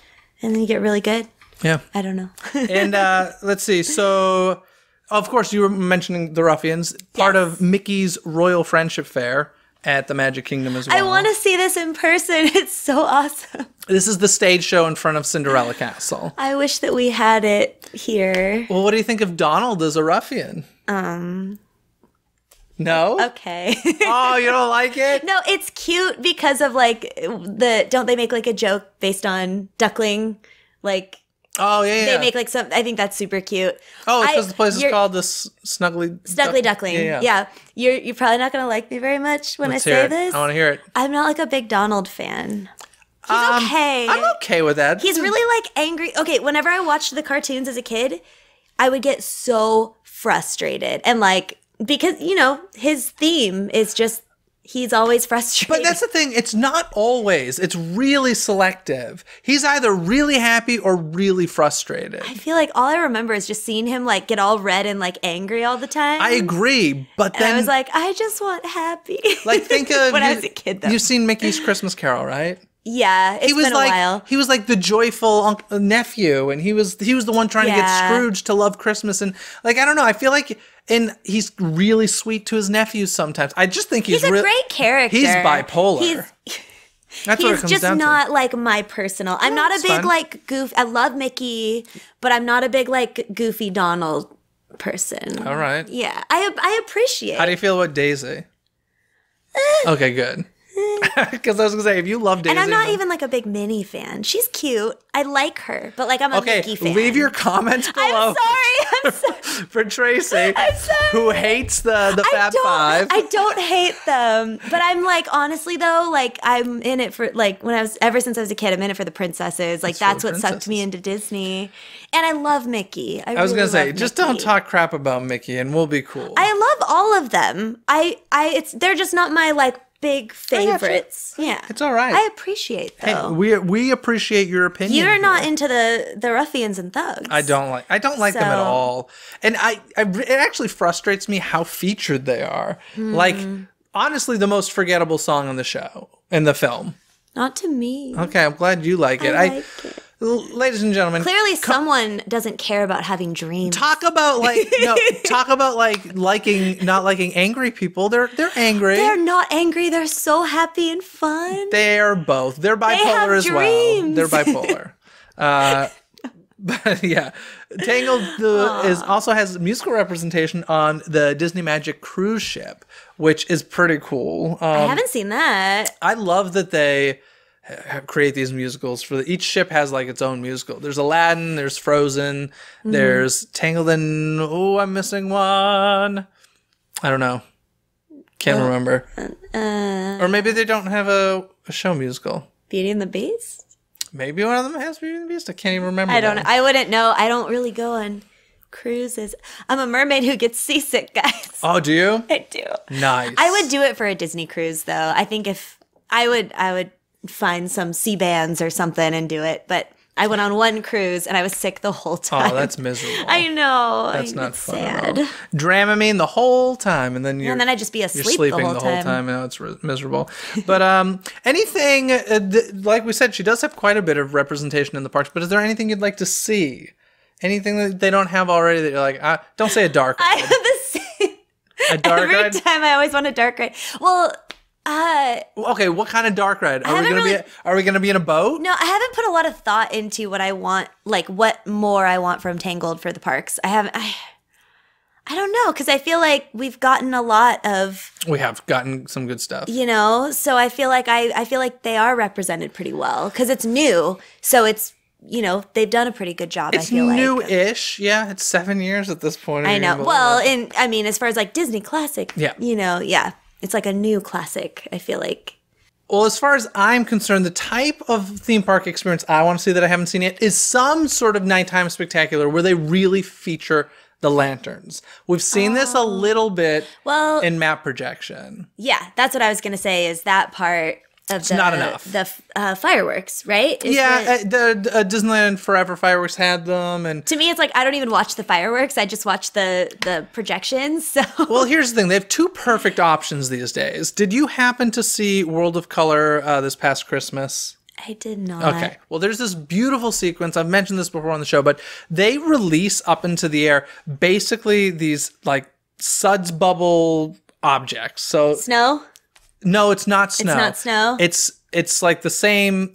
Speaker 3: and then you get really good.
Speaker 1: Yeah.
Speaker 3: I don't know. *laughs*
Speaker 1: and uh, let's see. So, of course, you were mentioning the Ruffians, part
Speaker 3: Yes.
Speaker 1: of Mickey's Royal Friendship Fair at the Magic Kingdom as well.
Speaker 3: I want to see this in person. *laughs* It's so awesome.
Speaker 1: This is the stage show in front of Cinderella Castle.
Speaker 3: I wish that we had it here.
Speaker 1: Well, what do you think of Donald as a ruffian?
Speaker 3: Um.
Speaker 1: No.
Speaker 3: Okay. *laughs*
Speaker 1: Oh, you don't like it?
Speaker 3: No, it's cute because of like the don't they make like a joke based on duckling? Like
Speaker 1: Oh, yeah. yeah.
Speaker 3: they make like some I think that's super cute.
Speaker 1: oh, because the place is called the S- Snuggly
Speaker 3: Snuggly
Speaker 1: Duck-
Speaker 3: Duckling.
Speaker 1: Yeah.
Speaker 3: Yeah,
Speaker 1: yeah.
Speaker 3: You're you're probably not gonna like me very much when
Speaker 1: Let's
Speaker 3: I say this.
Speaker 1: I want to hear it.
Speaker 3: I'm not like a big Donald fan. He's
Speaker 1: Um,
Speaker 3: okay.
Speaker 1: I'm okay with that.
Speaker 3: He's really like angry. Okay, whenever I watched the cartoons as a kid, I would get so frustrated and like because you know his theme is just he's always frustrated.
Speaker 1: But that's the thing. It's not always. It's really selective. He's either really happy or really frustrated.
Speaker 3: I feel like all I remember is just seeing him like get all red and like angry all the time.
Speaker 1: I agree, but
Speaker 3: And
Speaker 1: then
Speaker 3: I was like, I just want happy.
Speaker 1: like think of *laughs*
Speaker 3: when I was a kid though.
Speaker 1: You've seen Mickey's Christmas Carol, right?
Speaker 3: Yeah, it's
Speaker 1: he was
Speaker 3: been
Speaker 1: like
Speaker 3: a while.
Speaker 1: he was like the joyful unc- nephew, and he was he was the one trying to get Scrooge to love Christmas, and like I don't know, I feel like and he's really sweet to his nephews sometimes. I just think he's
Speaker 3: He's a
Speaker 1: real-
Speaker 3: great character.
Speaker 1: He's bipolar.
Speaker 3: He's *laughs*
Speaker 1: That's
Speaker 3: he's just not like my personal. I'm not a big
Speaker 1: fine.
Speaker 3: like goof. I love Mickey, but I'm not a big like goofy Donald person.
Speaker 1: All right.
Speaker 3: Yeah, I I appreciate.
Speaker 1: How do you feel about Daisy? Eh. okay, good. *laughs* Because I was gonna say, if you love Daisy,
Speaker 3: and I'm not even like a big Minnie fan. She's cute. I like her, but like I'm a
Speaker 1: Okay,
Speaker 3: Mickey fan.
Speaker 1: leave your comments below
Speaker 3: I'm sorry. I'm *laughs* sorry.
Speaker 1: for Traci, *laughs*
Speaker 3: I'm sorry.
Speaker 1: who hates the the
Speaker 3: I
Speaker 1: Fab
Speaker 3: don't,
Speaker 1: Five.
Speaker 3: I don't hate them, but I'm like honestly though, like I'm in it for like when I was ever since I was a kid, I'm in it for the princesses. Like that's what sucked me into Disney, and I love Mickey. I,
Speaker 1: I was
Speaker 3: really
Speaker 1: gonna say, just don't talk crap about Mickey, and we'll be cool.
Speaker 3: I love all of them. I I it's they're just not my like big favorites. Yeah,
Speaker 1: It's all right.
Speaker 3: I appreciate though.
Speaker 1: Hey, we we appreciate your opinion.
Speaker 3: You're
Speaker 1: here.
Speaker 3: not into the the ruffians and thugs.
Speaker 1: I don't like. I don't like them at all, and I, I. It actually frustrates me how featured they are. Like,
Speaker 3: Hmm.
Speaker 1: honestly, the most forgettable song on the show in the film.
Speaker 3: Not to me.
Speaker 1: Okay, I'm glad you like it.
Speaker 3: I
Speaker 1: I,
Speaker 3: like it.
Speaker 1: Ladies and gentlemen,
Speaker 3: Clearly, someone doesn't care about having dreams.
Speaker 1: talk about like no, *laughs* talk about like liking not liking angry people. They're they're angry.
Speaker 3: They're not angry. They're so happy and fun.
Speaker 1: They are both. They're bipolar
Speaker 3: have
Speaker 1: as well. They're bipolar. *laughs* Uh, But yeah, Tangled the, is also has musical representation on the Disney Magic cruise ship, which is pretty cool.
Speaker 3: I
Speaker 1: Um,
Speaker 3: haven't seen that.
Speaker 1: I love that they create these musicals for the, each ship has like its own musical. There's Aladdin, there's Frozen,
Speaker 3: Mm-hmm.
Speaker 1: there's Tangled, and oh, I'm missing one. I don't know. Can't remember.
Speaker 3: Uh,
Speaker 1: Or maybe they don't have a, a show musical.
Speaker 3: Beauty and the Beast.
Speaker 1: Maybe one of them has Beauty and the Beast. I can't even remember.
Speaker 3: I don't know. I wouldn't know. I don't really go on cruises. I'm a mermaid who gets *laughs* seasick, guys.
Speaker 1: Oh, do you?
Speaker 3: I do.
Speaker 1: Nice.
Speaker 3: I would do it for a Disney cruise though. I think if I would I would find some sea bands or something and do it. But I went on one cruise and I was sick the whole time.
Speaker 1: Oh, that's *laughs* miserable.
Speaker 3: I know.
Speaker 1: That's not fun.
Speaker 3: sad.
Speaker 1: At all. Dramamine the whole time, and then you're
Speaker 3: And then I'd just be
Speaker 1: you're
Speaker 3: asleep the
Speaker 1: sleeping
Speaker 3: whole
Speaker 1: the whole
Speaker 3: time.
Speaker 1: time. and now it's miserable. But um, *laughs* anything uh, th- like we said, she does have quite a bit of representation in the parks. But is there anything you'd like to see? Anything that they don't have already that you're like, uh, don't say a dark *laughs*
Speaker 3: I have the same
Speaker 1: a dark
Speaker 3: every
Speaker 1: ride.
Speaker 3: time I always want a dark ride. Well, uh
Speaker 1: Okay, what kind of dark ride? Are we gonna
Speaker 3: really-
Speaker 1: be? Are we gonna be in a boat?
Speaker 3: no, I haven't put a lot of thought into what I want, like what more I want from Tangled for the parks. I haven't. I, I don't know because I feel like we've gotten a lot of
Speaker 1: We have gotten some good stuff.
Speaker 3: you know so i feel like i i feel like they are represented pretty well because it's new so it's you know they've done a pretty good job
Speaker 1: It's
Speaker 3: i feel like
Speaker 1: new-ish. Yeah, it's seven years at this point.
Speaker 3: i know well in i mean as far as like disney classic
Speaker 1: Yeah.
Speaker 3: you know yeah it's like a new classic i feel like
Speaker 1: Well, as far as I'm concerned, the type of theme park experience I want to see that I haven't seen yet is some sort of nighttime spectacular where they really feature the lanterns. We've seen this a oh. little bit
Speaker 3: Oh. well
Speaker 1: in map projection.
Speaker 3: yeah that's what i was gonna say is that part of the
Speaker 1: not enough.
Speaker 3: the uh, fireworks right Is
Speaker 1: yeah,
Speaker 3: what-
Speaker 1: uh, the uh, Disneyland Forever fireworks had them, and
Speaker 3: to me it's like i don't even watch the fireworks i just watch the the projections *laughs* so
Speaker 1: well, here's the thing: they have two perfect options these days. Did you happen to see World of Color uh, this past Christmas?
Speaker 3: i did not
Speaker 1: Okay. Well, there's this beautiful sequence. I've mentioned this before on the show, but they release up into the air basically these like suds bubble objects. So
Speaker 3: snow
Speaker 1: no, it's not snow.
Speaker 3: It's not snow?
Speaker 1: It's it's like the same.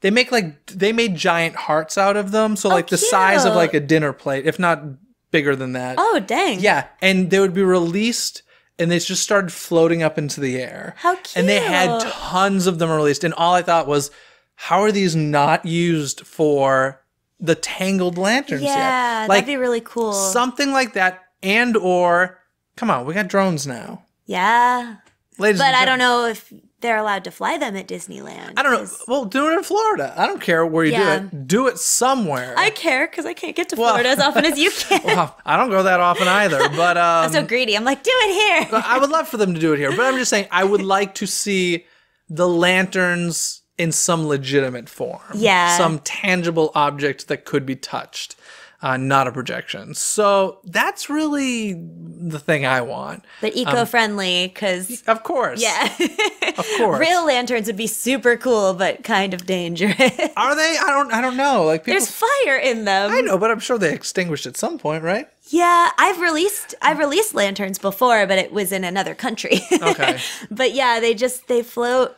Speaker 1: They make like they made giant hearts out of them, so oh, like the size of like a dinner plate, if not bigger than that.
Speaker 3: oh dang
Speaker 1: Yeah, and they would be released, and they just started floating up into the air.
Speaker 3: How cute!
Speaker 1: And they had tons of them released, and all I thought was, how are these not used for the tangled lanterns
Speaker 3: yeah
Speaker 1: yet? Like
Speaker 3: that'd be really cool
Speaker 1: something like that, and or come on, we got drones now,
Speaker 3: Yeah.
Speaker 1: Ladies.
Speaker 3: But I don't know if they're allowed to fly them at Disneyland.
Speaker 1: I don't know. Well, do it in Florida. I don't care where you
Speaker 3: Yeah.
Speaker 1: do it. Do it somewhere.
Speaker 3: I care because I can't get to
Speaker 1: Well-
Speaker 3: Florida as often as you *laughs* can.
Speaker 1: Well, I don't go that often either, but um, *laughs*
Speaker 3: I'm so greedy. I'm like, do it here.
Speaker 1: I would love for them to do it here, but I'm just saying I would like to see the lanterns in some legitimate form.
Speaker 3: Yeah.
Speaker 1: Some tangible object that could be touched, uh, not a projection. So that's really the thing I want.
Speaker 3: But eco-friendly because
Speaker 1: Of course.
Speaker 3: yeah, *laughs*
Speaker 1: Of course.
Speaker 3: real lanterns would be super cool but kind of dangerous.
Speaker 1: Are they? I don't I don't know. Like people
Speaker 3: There's fire in them.
Speaker 1: I know, but I'm sure they extinguished at some point, right?
Speaker 3: Yeah, I've released I've released lanterns before, but it was in another country.
Speaker 1: Okay. *laughs*
Speaker 3: but yeah, they just they float.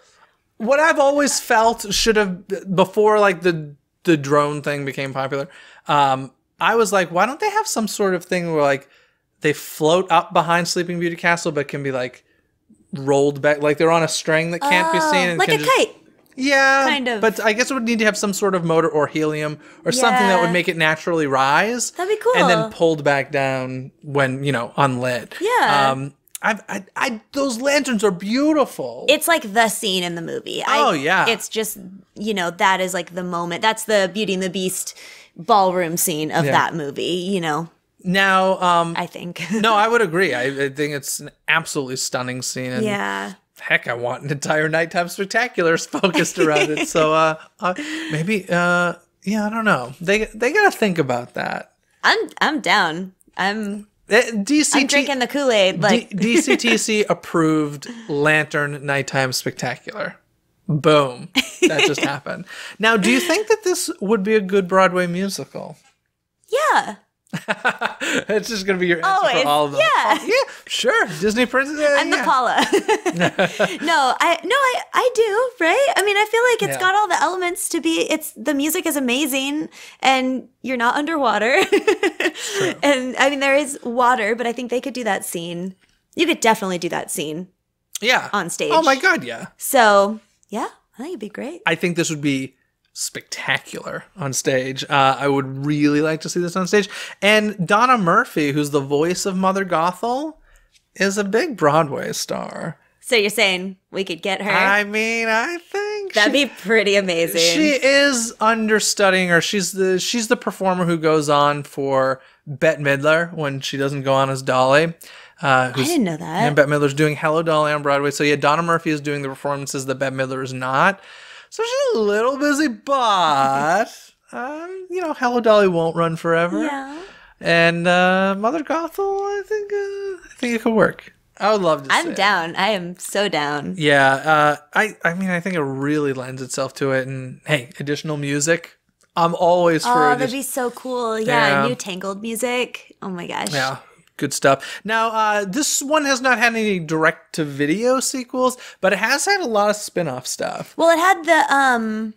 Speaker 1: what I've always felt should have before like the the drone thing became popular. Um, I was like, why don't they have some sort of thing where like they float up behind Sleeping Beauty Castle, but can be like rolled back, like they're on a string that can't be seen, and
Speaker 3: like a
Speaker 1: just-
Speaker 3: kite.
Speaker 1: Yeah,
Speaker 3: kind of.
Speaker 1: But I guess it would need to have some sort of motor or helium or something that would make it naturally rise.
Speaker 3: That'd be cool.
Speaker 1: And then pulled back down when you know unlit.
Speaker 3: Yeah.
Speaker 1: Um, I've, I, I, those lanterns are beautiful.
Speaker 3: It's like the scene in the movie.
Speaker 1: Oh, yeah.
Speaker 3: It's just you know that is like the moment. That's the Beauty and the Beast ballroom scene of
Speaker 1: Yeah.
Speaker 3: that movie. You know,
Speaker 1: now, um,
Speaker 3: I think. *laughs*
Speaker 1: no, I would agree. I, I think it's an absolutely stunning scene. And
Speaker 3: yeah.
Speaker 1: heck, I want an entire nighttime spectacular *laughs* focused around it. So uh, uh, maybe, uh, yeah, I don't know. They they gotta think about that.
Speaker 3: I'm I'm down. I'm
Speaker 1: Eh, DCT,
Speaker 3: I'm drinking the Kool Aid. Like
Speaker 1: D- DCTC approved Lantern Nighttime Spectacular. Boom. *laughs* That just happened. Now, do you think that this would be a good Broadway musical?
Speaker 3: yeah. *laughs*
Speaker 1: it's just gonna be your answer
Speaker 3: Always,
Speaker 1: for all of them.
Speaker 3: yeah.
Speaker 1: Oh, yeah, sure. Disney princess. uh,
Speaker 3: I'm
Speaker 1: yeah.
Speaker 3: the Paula. *laughs* no, I no, I I do, right? I mean, I feel like it's
Speaker 1: Yeah.
Speaker 3: got all the elements to be it's the music is amazing and you're not underwater. and I mean there is water, but I think they could do that scene. You could definitely do that scene.
Speaker 1: Yeah.
Speaker 3: on stage.
Speaker 1: Oh my god, yeah.
Speaker 3: So, yeah, I think it'd be great.
Speaker 1: I think this would be spectacular on stage. Uh, I would really like to see this on stage. And Donna Murphy, who's the voice of Mother Gothel, is a big Broadway star.
Speaker 3: So you're saying we could get her?
Speaker 1: I mean, I think
Speaker 3: That'd
Speaker 1: she-
Speaker 3: be pretty amazing.
Speaker 1: She is understudying, or she's the she's the performer who goes on for Bette Midler when she doesn't go on as Dolly. Uh,
Speaker 3: I didn't know that.
Speaker 1: And Bette Midler's doing Hello Dolly on Broadway. So yeah, Donna Murphy is doing the performances that Bette Midler is not. So she's a little busy, but *laughs* um, you know, Hello Dolly won't run forever.
Speaker 3: yeah.
Speaker 1: And uh, Mother Gothel, I think uh, I think it could work. I would love to.
Speaker 3: I'm
Speaker 1: it.
Speaker 3: down. I am so down.
Speaker 1: Yeah, uh, I I mean I think it really lends itself to it. And hey, additional music. I'm always for
Speaker 3: Oh,
Speaker 1: addi-
Speaker 3: that'd be so cool. Yeah,
Speaker 1: Yeah.
Speaker 3: new Tangled music. Oh my gosh.
Speaker 1: Yeah, good stuff. Now, uh, this one has not had any direct to video sequels, but it has had a lot of spin off stuff.
Speaker 3: Well, it had the um,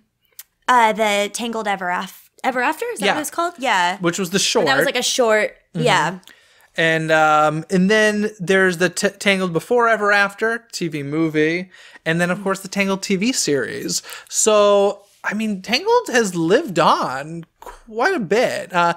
Speaker 3: uh, the Tangled Ever After. Ever After is that
Speaker 1: Yeah.
Speaker 3: what it's called? Yeah.
Speaker 1: Which was the short,
Speaker 3: That was like a short.
Speaker 1: Mm-hmm.
Speaker 3: Yeah.
Speaker 1: and um, and then there's the t- Tangled Before Ever After TV movie, and then of course the Tangled TV series. So I mean, Tangled has lived on quite a bit. Uh,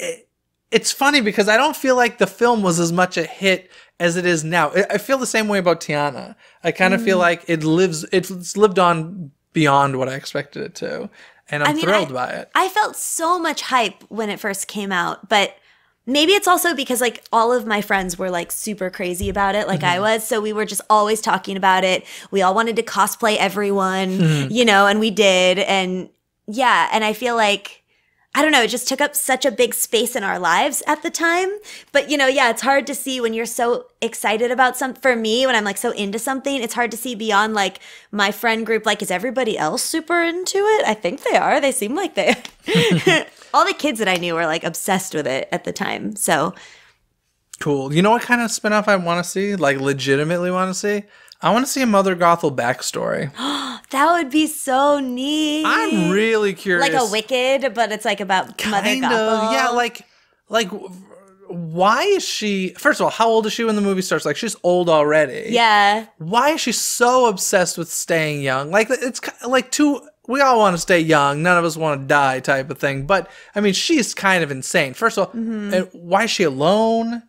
Speaker 1: it, it's funny because I don't feel like the film was as much a hit as it is now. I I feel the same way about Tiana. I kind of feel
Speaker 3: Mm.
Speaker 1: like it lives. It's lived on beyond what I expected it to, and I'm
Speaker 3: I mean,
Speaker 1: thrilled
Speaker 3: I-
Speaker 1: by it.
Speaker 3: I felt so much hype when it first came out, but maybe it's also because like all of my friends were like super crazy about it, like I
Speaker 1: Mm-hmm.
Speaker 3: was. So we were just always talking about it. We all wanted to cosplay everyone,
Speaker 1: Mm-hmm.
Speaker 3: you know, and we did. And yeah, and I feel like. I don't know, it just took up such a big space in our lives at the time. But you know, yeah, it's hard to see when you're so excited about some for me when I'm like so into something, it's hard to see beyond like my friend group like is everybody else super into it? I think they are. They seem like they *laughs* *laughs* All the kids that I knew were like obsessed with it at the time. So,
Speaker 1: Cool. You know what kind of spinoff I want to see? Like legitimately want to see? I want to see a Mother Gothel backstory. *gasps*
Speaker 3: that would be so neat.
Speaker 1: I'm really curious.
Speaker 3: like a wicked, but it's like about Mother
Speaker 1: kind
Speaker 3: Gothel.
Speaker 1: of. Yeah, like like why is she First of all, how old is she when the movie starts? Like she's old already.
Speaker 3: Yeah.
Speaker 1: Why is she so obsessed with staying young? Like it's like too we all want to stay young. None of us want to die type of thing. But I mean, she's kind of insane. First of all, mm-hmm. and why is she alone?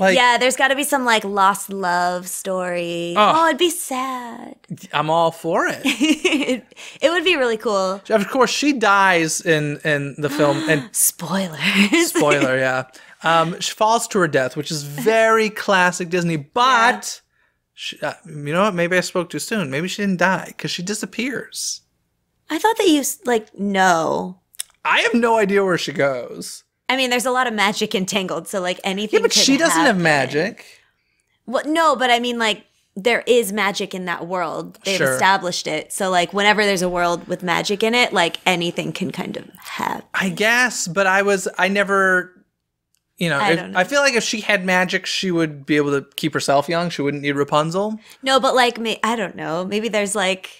Speaker 1: Like
Speaker 3: yeah, there's got to be some like lost love story.
Speaker 1: Oh.
Speaker 3: Oh, it'd be sad.
Speaker 1: I'm all for it.
Speaker 3: it, *laughs* it would be really cool.
Speaker 1: Of course, she dies in in the film, *gasps* and
Speaker 3: spoiler,
Speaker 1: spoiler, yeah, um, she falls to her death, which is very classic Disney. *laughs* But she, uh, you know what? Maybe I spoke too soon. Maybe she didn't die because she disappears.
Speaker 3: I thought that you like no.
Speaker 1: I have no idea where she goes.
Speaker 3: I mean, there's a lot of magic in Tangled, so like anything.
Speaker 1: Yeah, but she doesn't have magic.
Speaker 3: Well, no, but I mean, like there is magic in that world. They've
Speaker 1: Sure.
Speaker 3: established it. So like whenever there's a world with magic in it, like anything can kind of happen.
Speaker 1: I guess, but I was I never. You know,
Speaker 3: I
Speaker 1: if-
Speaker 3: know.
Speaker 1: I feel like if she had magic, she would be able to keep herself young. She wouldn't need Rapunzel.
Speaker 3: No, but like may- I don't know. Maybe there's like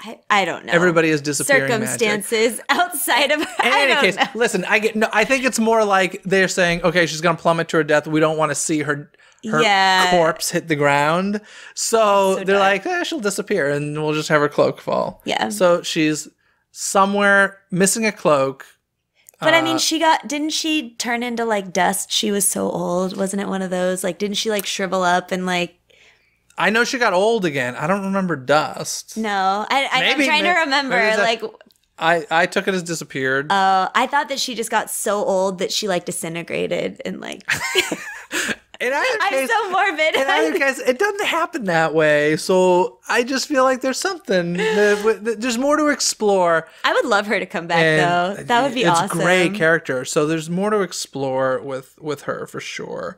Speaker 3: I I don't know.
Speaker 1: Everybody is disappearing magic.
Speaker 3: circumstances *laughs* outside of
Speaker 1: In
Speaker 3: I
Speaker 1: any
Speaker 3: don't
Speaker 1: case,
Speaker 3: know.
Speaker 1: listen, I get no. I think it's more like they're saying, okay, she's gonna plummet to her death. We don't want to see her her
Speaker 3: Yeah.
Speaker 1: corpse hit the ground, so,
Speaker 3: So
Speaker 1: they're like, eh, she'll disappear, and we'll just have her cloak fall.
Speaker 3: Yeah.
Speaker 1: So she's somewhere missing a cloak.
Speaker 3: But I
Speaker 1: Uh,
Speaker 3: mean, she got didn't she turn into like dust? She was so old, wasn't it? One of those like didn't she like shrivel up and like
Speaker 1: I know she got old again. I don't remember dust.
Speaker 3: no? I, I
Speaker 1: Maybe-
Speaker 3: I'm trying to remember.
Speaker 1: maybe it's
Speaker 3: like
Speaker 1: I I took it as disappeared.
Speaker 3: uh, I thought that she just got so old that she like disintegrated and like *laughs*
Speaker 1: in either *laughs*
Speaker 3: I'm so morbid.
Speaker 1: in either *laughs* case, it doesn't happen that way. So I just feel like there's something. that- that- there's more to explore.
Speaker 3: I would love her to come back
Speaker 1: and
Speaker 3: though. That would be awesome.
Speaker 1: it's
Speaker 3: awesome.
Speaker 1: great character so there's more to explore with with her for sure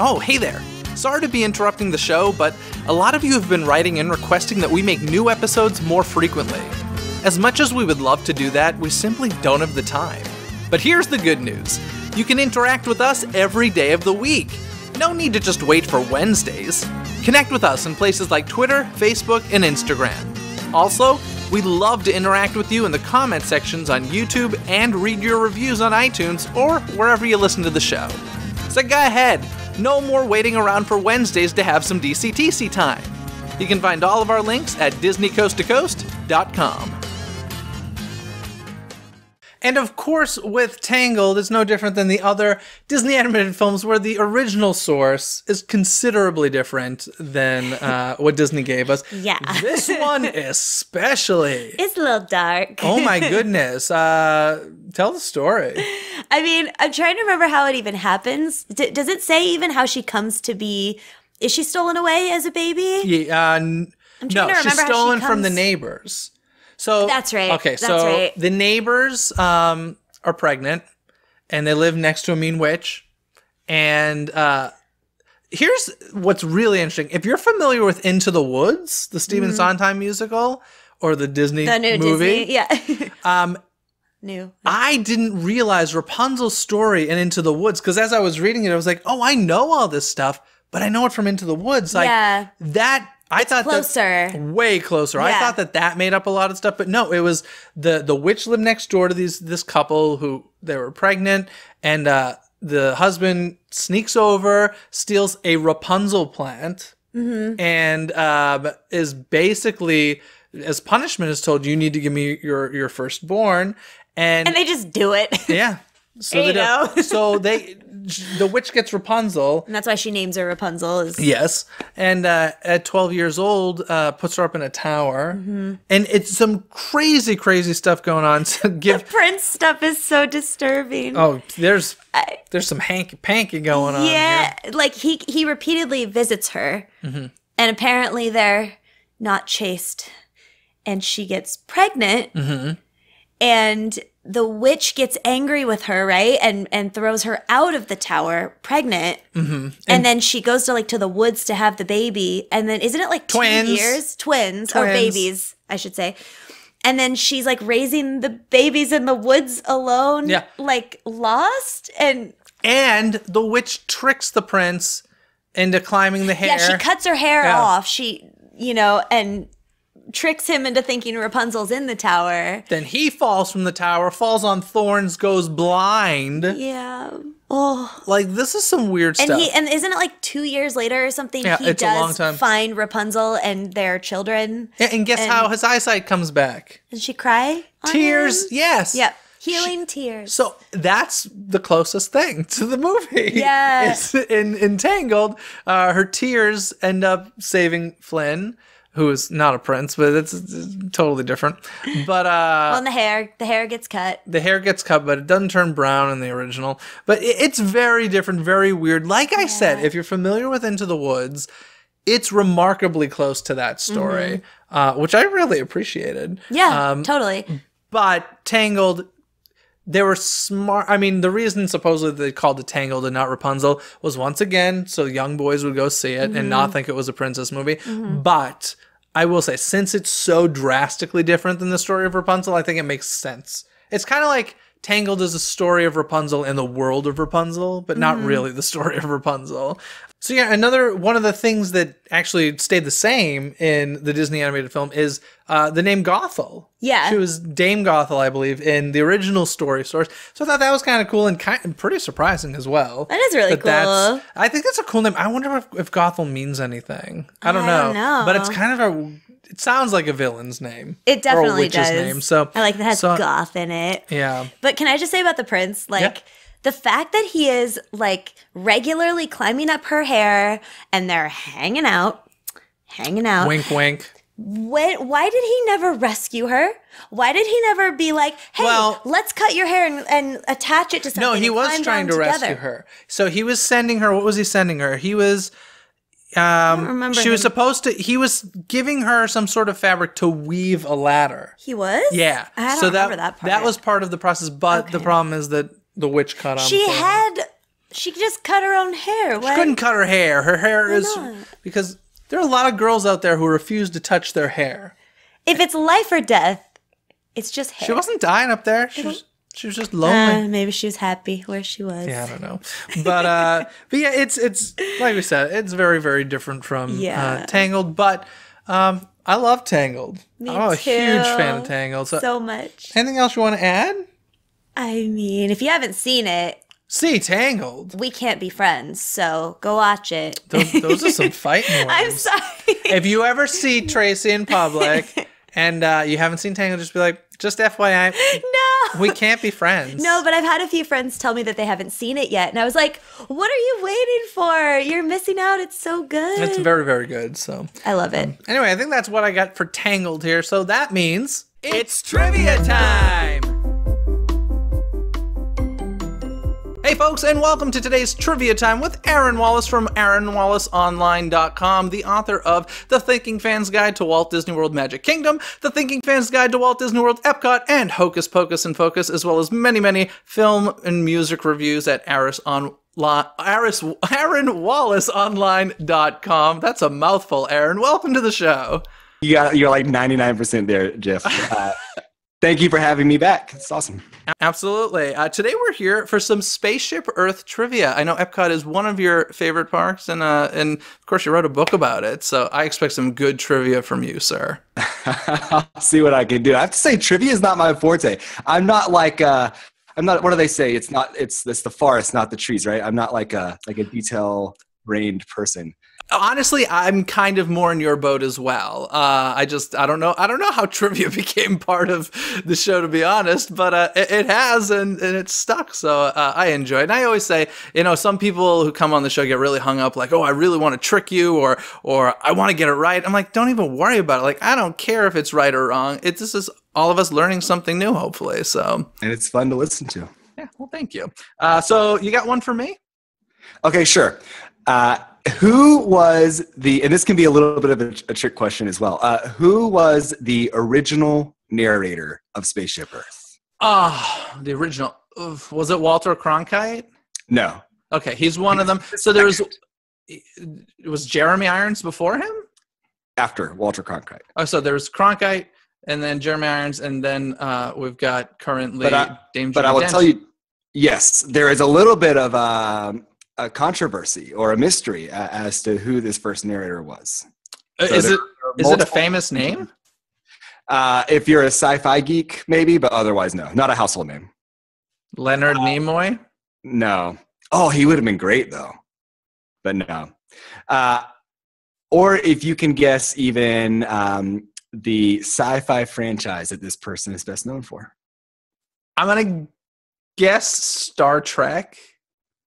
Speaker 1: oh hey there sorry to be interrupting the show but a lot of you have been writing in requesting that we make new episodes more frequently as much as we would love to do that we simply don't have the time But here's the good news you can interact with us every day of the week. No need to just wait for Wednesdays. Connect with us in places like Twitter, Facebook, and Instagram. Also, we'd love to interact with you in the comment sections on YouTube and read your reviews on iTunes or wherever you listen to the show. So go ahead, no more waiting around for Wednesdays to have some DCTC time. You can find all of our links at DizneyCoastToCoast.com. And of course, with Tangled, it's no different than the other Disney animated films where the original source is considerably different than uh, what Disney gave us.
Speaker 3: Yeah. *laughs*
Speaker 1: This one especially.
Speaker 3: It's a little dark.
Speaker 1: Oh my *laughs* goodness. Uh, tell the story.
Speaker 3: I mean, I'm trying to remember how it even happens. D- does it say even how she comes to be? Is she stolen away as a baby?
Speaker 1: Yeah, uh, n- no, she's
Speaker 3: how she
Speaker 1: stolen from the neighbors. So
Speaker 3: That's right,
Speaker 1: Okay,
Speaker 3: that's
Speaker 1: so
Speaker 3: right.
Speaker 1: the neighbors um, are pregnant, and they live next to a mean witch. And uh, here's what's really interesting: if you're familiar with Into the Woods, the Stephen Sondheim musical, or the Disney
Speaker 3: Mm-hmm. The new
Speaker 1: movie,
Speaker 3: Disney, yeah. *laughs*
Speaker 1: um,
Speaker 3: new.
Speaker 1: I didn't realize Rapunzel's story in Into the Woods because as I was reading it, I was like, oh, I know all this stuff, but I know it from Into the Woods. Like
Speaker 3: Yeah.
Speaker 1: that. I thought
Speaker 3: closer.
Speaker 1: that way closer. I thought that that made up a lot of stuff, but no, it was the the witch lived next door to these this couple who they were pregnant, and uh, the husband sneaks over, steals a Rapunzel plant,
Speaker 3: Mm-hmm.
Speaker 1: and um, is basically as punishment is told you need to give me your your firstborn, and,
Speaker 3: And they just do it. *laughs*
Speaker 1: yeah. So
Speaker 3: There
Speaker 1: they don't- so they the witch gets Rapunzel.
Speaker 3: And that's why she names her Rapunzel. Is
Speaker 1: Yes, and uh, at 12 years old, uh, puts her up in a tower,
Speaker 3: Mm-hmm.
Speaker 1: and it's some crazy, crazy stuff going on. *laughs* So give
Speaker 3: Prince stuff is so disturbing.
Speaker 1: oh, there's there's some hanky panky going on.
Speaker 3: yeah,
Speaker 1: here.
Speaker 3: like he he repeatedly visits her,
Speaker 1: Mm-hmm.
Speaker 3: and apparently they're not chaste, and she gets pregnant,
Speaker 1: Mm-hmm.
Speaker 3: And the witch gets angry with her, right, and and throws her out of the tower, pregnant, mm-hmm. and, then she goes to like to the woods to have the baby, and then isn't it like
Speaker 1: Twins.
Speaker 3: two years, twins, or babies, I should say. And then she's like raising the babies in the woods alone,
Speaker 1: Yeah.
Speaker 3: like lost, and
Speaker 1: And the witch tricks the prince into climbing the hair.
Speaker 3: Yeah, she cuts her hair
Speaker 1: Yeah.
Speaker 3: off. She, you know, and tricks him into thinking Rapunzel's in the tower.
Speaker 1: Then he falls from the tower, falls on thorns, goes blind.
Speaker 3: Yeah. Oh.
Speaker 1: Like this is some weird
Speaker 3: And
Speaker 1: stuff.
Speaker 3: he and isn't it like two years later or something?
Speaker 1: Yeah,
Speaker 3: he
Speaker 1: it's a
Speaker 3: does
Speaker 1: long time.
Speaker 3: find Rapunzel and their children.
Speaker 1: Yeah, and guess
Speaker 3: and-
Speaker 1: how his eyesight comes back?
Speaker 3: Does she cry?
Speaker 1: Tears,
Speaker 3: him?
Speaker 1: yes.
Speaker 3: Yep. Healing tears.
Speaker 1: So that's the closest thing *laughs* to the movie.
Speaker 3: Yeah.
Speaker 1: It's in Entangled, uh, her tears end up saving Flynn, who is not a prince, but it's, it's totally different. But uh,
Speaker 3: On the hair, the hair gets cut.
Speaker 1: the hair gets cut, but it doesn't turn brown in the original. But it, it's very different, very weird. Like I said, if you're familiar with Into the Woods, it's remarkably close to that story, uh, which I really appreciated.
Speaker 3: Mm-hmm. Yeah,
Speaker 1: Um,
Speaker 3: totally.
Speaker 1: but Tangled, they were smart. I mean, the reason supposedly they called it Tangled and not Rapunzel was once again so young boys would go see it and
Speaker 3: Mm-hmm.
Speaker 1: not think it was a princess movie. But I will say, since it's so drastically different than the story of Rapunzel, I think it makes sense. It's kind of like Tangled is a story of Rapunzel and the world of Rapunzel, but not
Speaker 3: Mm-hmm.
Speaker 1: really the *laughs* story of Rapunzel. So yeah, another one of the things that actually stayed the same in the Disney animated film is uh, the name Gothel.
Speaker 3: Yeah.
Speaker 1: she was Dame Gothel, I believe, in the original story source. So I thought that was kind of cool and kind and pretty surprising as well.
Speaker 3: That is really
Speaker 1: that's-
Speaker 3: cool.
Speaker 1: I think that's a cool name. I wonder if, if Gothel means anything. I don't
Speaker 3: I
Speaker 1: know.
Speaker 3: don't know.
Speaker 1: But it's kind of a. It sounds like a villain's name.
Speaker 3: It definitely does.
Speaker 1: Name. So
Speaker 3: I like that it has
Speaker 1: so-
Speaker 3: goth in it.
Speaker 1: Yeah.
Speaker 3: But can I just say about the prince, like the fact that he is like regularly climbing up her hair and they're hanging out, hanging out.
Speaker 1: Wink, wink.
Speaker 3: When, why did he never rescue her? Why did he never be like, "Hey,
Speaker 1: Well-
Speaker 3: let's cut your hair and, and attach it to something"?
Speaker 1: No, he was trying to rescue her. So he was sending her. What was he sending her? He was. Um,
Speaker 3: remember
Speaker 1: she was supposed to. He was giving her some sort of fabric to weave a ladder.
Speaker 3: He was.
Speaker 1: Yeah.
Speaker 3: I don't
Speaker 1: so that
Speaker 3: remember that part.
Speaker 1: was part of the process, but the problem is that the witch cut on.
Speaker 3: She
Speaker 1: him.
Speaker 3: had. She just cut her own hair. Why?
Speaker 1: She couldn't cut her hair. Her hair is
Speaker 3: not?
Speaker 1: because there are a lot of girls out there who refuse to touch their hair.
Speaker 3: If it's life or death, it's just hair.
Speaker 1: She wasn't dying up there. She was, She was just lonely.
Speaker 3: Uh, maybe she was happy where she was.
Speaker 1: Yeah, I don't know, but uh, *laughs* but yeah, it's it's like we said, it's very very different from
Speaker 3: Yeah.
Speaker 1: uh, Tangled. But um, I love Tangled.
Speaker 3: Me
Speaker 1: I'm a huge fan of Tangled. So,
Speaker 3: So much.
Speaker 1: anything else you want to add?
Speaker 3: I mean, if you haven't seen it,
Speaker 1: See Tangled.
Speaker 3: we can't be friends. So go watch it.
Speaker 1: Those, those are some *laughs* fighting words.
Speaker 3: I'm sorry.
Speaker 1: If you ever see Traci in public *laughs* and uh, you haven't seen Tangled, just be like, just FYI,
Speaker 3: no.
Speaker 1: We can't be friends.
Speaker 3: No, but I've had a few friends tell me that they haven't seen it yet. And I was like, what are you waiting for? You're missing out. It's so good.
Speaker 1: it's very very good. So.
Speaker 3: I love it.
Speaker 1: Um, anyway, I think that's what I got for Tangled here. So that means it's trivia time. Hey folks, and welcome to today's trivia time with Aaron Wallace from AaronWallaceOnline.com, the author of The Thinking Fan's Guide to Walt Disney World Magic Kingdom, The Thinking Fan's Guide to Walt Disney World Epcot, and Hocus Pocus in Focus, as well as many, many film and music reviews at Aris on Aris, AaronWallaceOnline.com. That's a mouthful, Aaron. Welcome to the show.
Speaker 5: You got you're like 99% there, Jeff. *laughs* Uh, thank you for having me back. It's awesome.
Speaker 1: Absolutely. Uh, today we're here for some Spaceship Earth trivia. I know Epcot is one of your favorite parks, and uh, and of course you wrote a book about it. So I expect some good trivia from you, sir.
Speaker 5: I'll *laughs* see what I can do. I have to say, trivia is not my forte. I'm not like uh, I'm not. What do they say? It's not. It's it's the forest, not the trees, right? I'm not like a like a detail brained person.
Speaker 1: Honestly, I'm kind of more in your boat as well. Uh, I just I don't know I don't know how *laughs* trivia became part of the show to be honest, but uh, it, it has and, and it's stuck. So uh, I enjoy it. And I always say, you know, some people who come on the show get really hung up, like, oh, I really want to trick you, or or I want to get it right. I'm like, don't even worry about it. Like, I don't care if it's right or wrong. It this is all of us learning something new, hopefully. So
Speaker 5: And it's fun to listen to.
Speaker 1: yeah, well, thank you. Uh, so you got one for me?
Speaker 5: Okay, sure. Uh, who was the, and this can be a little bit of a, a trick question as well. Uh, who was the original narrator of Spaceship Earth?
Speaker 1: Ah, the original. Was it Walter Cronkite?
Speaker 5: No.
Speaker 1: Okay, he's one of them. So there was was Jeremy Irons before him.
Speaker 5: After Walter Cronkite.
Speaker 1: Oh, so there was Cronkite, and then Jeremy Irons, and then uh, we've got currently
Speaker 5: But I-
Speaker 1: Dame.
Speaker 5: But
Speaker 1: Judi
Speaker 5: I will
Speaker 1: Dench.
Speaker 5: tell you, yes, there is a little bit of um a controversy or a mystery uh, as to who this first narrator was.
Speaker 1: Uh,
Speaker 5: so
Speaker 1: is it is it a famous name?
Speaker 5: Uh, if you're a sci-fi geek, maybe, but otherwise, no, not a household name.
Speaker 1: Leonard Nimoy.
Speaker 5: No. Oh, he would have been great though, but no. Uh, or if you can guess, even um, the sci-fi franchise that this person is best known for.
Speaker 1: I'm gonna guess Star Trek.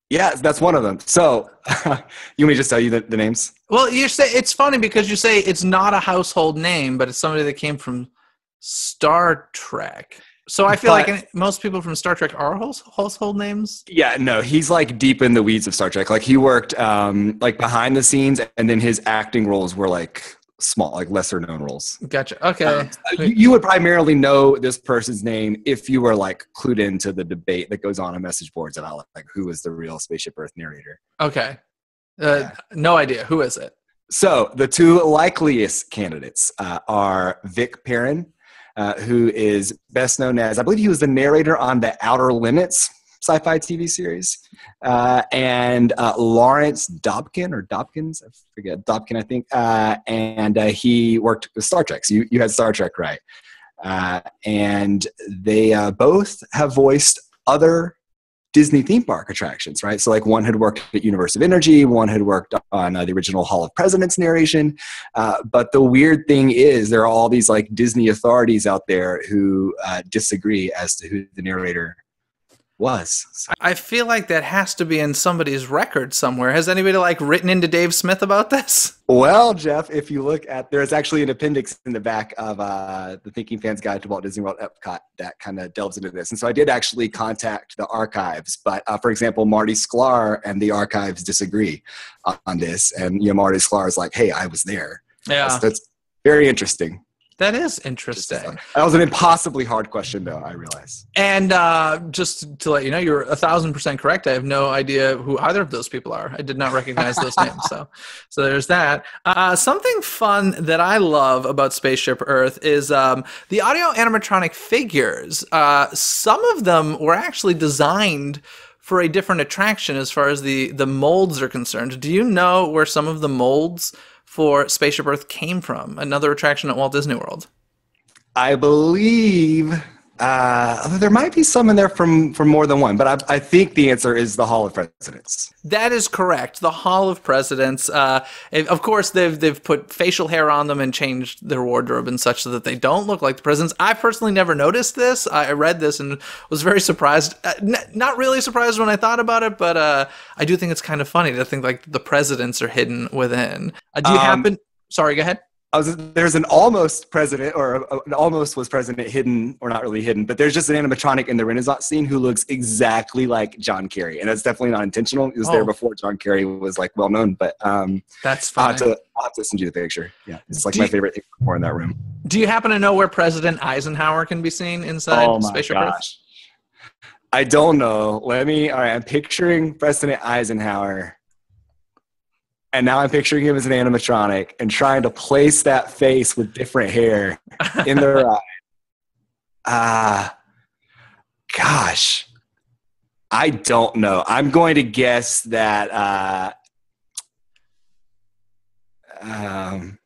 Speaker 5: Yeah, that's one of them. So, *laughs* you want me to just tell you the, the names?
Speaker 1: Well, you say it's funny because you say it's not a household name, but it's somebody that came from Star Trek. So I feel
Speaker 5: But-
Speaker 1: like most people from Star Trek are household names.
Speaker 5: Yeah, no, he's like deep in the weeds of Star Trek. Like he worked um, like behind the scenes, and then his acting roles were like small, like lesser known roles.
Speaker 1: Gotcha. Okay.
Speaker 5: Um, you, you would primarily know this person's name if you were like clued into the debate that goes on on message boards about like who is the real Spaceship Earth narrator.
Speaker 1: Okay. Uh,
Speaker 5: Yeah.
Speaker 1: No idea. Who is it?
Speaker 5: So the two likeliest candidates uh, are Vic Perrin, uh, who is best known as I believe he was the narrator on the Outer Limits sci-fi TV series, uh, and uh, Lawrence Dobkin or Dobkins, I forget Dobkin, I think, uh, and uh, he worked with Star Trek. So you, you had Star Trek right, uh, and they uh, both have voiced other Disney theme park attractions, right? So, like, one had worked at Universe of Energy, one had worked on uh, the original Hall of Presidents narration. Uh, but the weird thing is, there are all these like Disney authorities out there who uh, disagree as to who the narrator was. So,
Speaker 1: I feel like that has to be in somebody's record somewhere. Has anybody like written into Dave Smith about this?
Speaker 5: well, Jeff, if you look at there's actually an appendix in the back of uh, the Thinking Fans Guide to Walt Disney World Epcot that kind of delves into this. And so I did actually contact the archives, but uh, for example, Marty Sklar and the archives disagree on this. And you know, Marty Sklar is like, "Hey, I was there."
Speaker 1: Yeah.
Speaker 5: So it's very interesting.
Speaker 1: That is interesting.
Speaker 5: That was an impossibly hard question, though. I realize.
Speaker 1: And uh, just to let you know, you're a thousand percent correct. I have no idea who either of those people are. I did not recognize those names. So, *laughs* so there's that. Uh, something fun that I love about Spaceship Earth is um, the audio animatronic figures. Uh, some of them were actually designed for a different attraction as far as the the molds are concerned. Do you know where some of the molds for Spaceship Earth came from? Another attraction at Walt Disney World.
Speaker 5: I believe uh, there might be some in there from from more than one, but I, I think the answer is the Hall of Presidents.
Speaker 1: That is correct. The Hall of Presidents. Uh, of course, they've they've put facial hair on them and changed their wardrobe and such so that they don't look like the presidents. I personally never noticed this. I read this and was very surprised. Uh, n- not really surprised when I thought about it, but uh, I do think it's kind of funny to think like the presidents are hidden within. Uh, do you
Speaker 5: Um,
Speaker 1: happen? Sorry, go ahead.
Speaker 5: I was, there's an almost president, or a- an almost was president hidden, or not really hidden, but there's just an animatronic in the Renaissance scene who looks exactly like John Kerry, and that's definitely not intentional. It was
Speaker 1: Oh.
Speaker 5: there before John Kerry was like well known, but um,
Speaker 1: That's
Speaker 5: I'll
Speaker 1: fine.
Speaker 5: have, to, I'll have to send you the picture. Yeah, it's like
Speaker 1: Do
Speaker 5: my
Speaker 1: you-
Speaker 5: favorite thing more in that room.
Speaker 1: Do you happen to know where President Eisenhower can be seen inside
Speaker 5: oh my
Speaker 1: Spaceship Earth?
Speaker 5: I don't know. Let me. All right, I'm picturing President Eisenhower. And now I'm picturing him as an animatronic and trying to place that face with different hair in their *laughs* eye. Ah, gosh, I don't know. I'm going to guess that. Uh, um,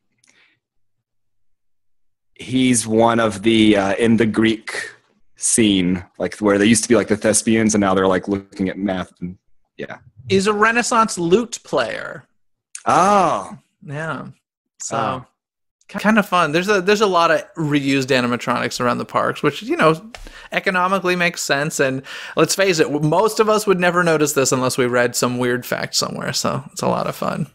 Speaker 5: he's one of the uh, in the Greek scene, like where they used to be like the thespians, and now they're like looking at math. And,
Speaker 1: He's a Renaissance lute player.
Speaker 5: Oh,
Speaker 1: Yeah. So
Speaker 5: Oh.
Speaker 1: kind of fun. There's a there's a lot of reused animatronics around the parks, which you know economically makes sense. And let's face it, most of us would never notice this unless we read some weird fact somewhere. So it's a lot of fun.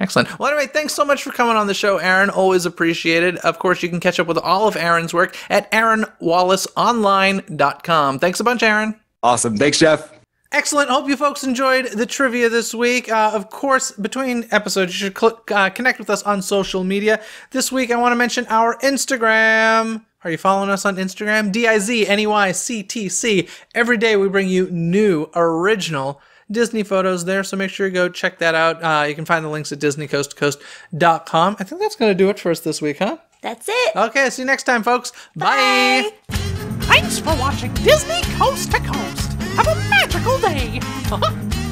Speaker 1: Excellent. Well, anyway, thanks so much for coming on the show, Aaron. Always appreciated. Of course, you can catch up with all of Aaron's work at AaronWallaceOnline.com. Thanks a bunch, Aaron.
Speaker 5: awesome! Thanks, Jeff.
Speaker 1: Excellent. Hope you folks enjoyed the trivia this week. Uh, of course, between episodes, you should uh, connect with us on social media. This week, I want to mention our Instagram. Are you following us on Instagram? D I Z N E Y C T C. Every day, we bring you new, original Disney photos there, so make sure you go check that out. Uh, you can find the links at DizneyCoastToCoast.com. I think that's going to do it for us this week, huh?
Speaker 3: That's it.
Speaker 1: Okay, see you next time, folks. Bye.
Speaker 4: Thanks for watching Dizney Coast to Coast. Have a magical day. *laughs*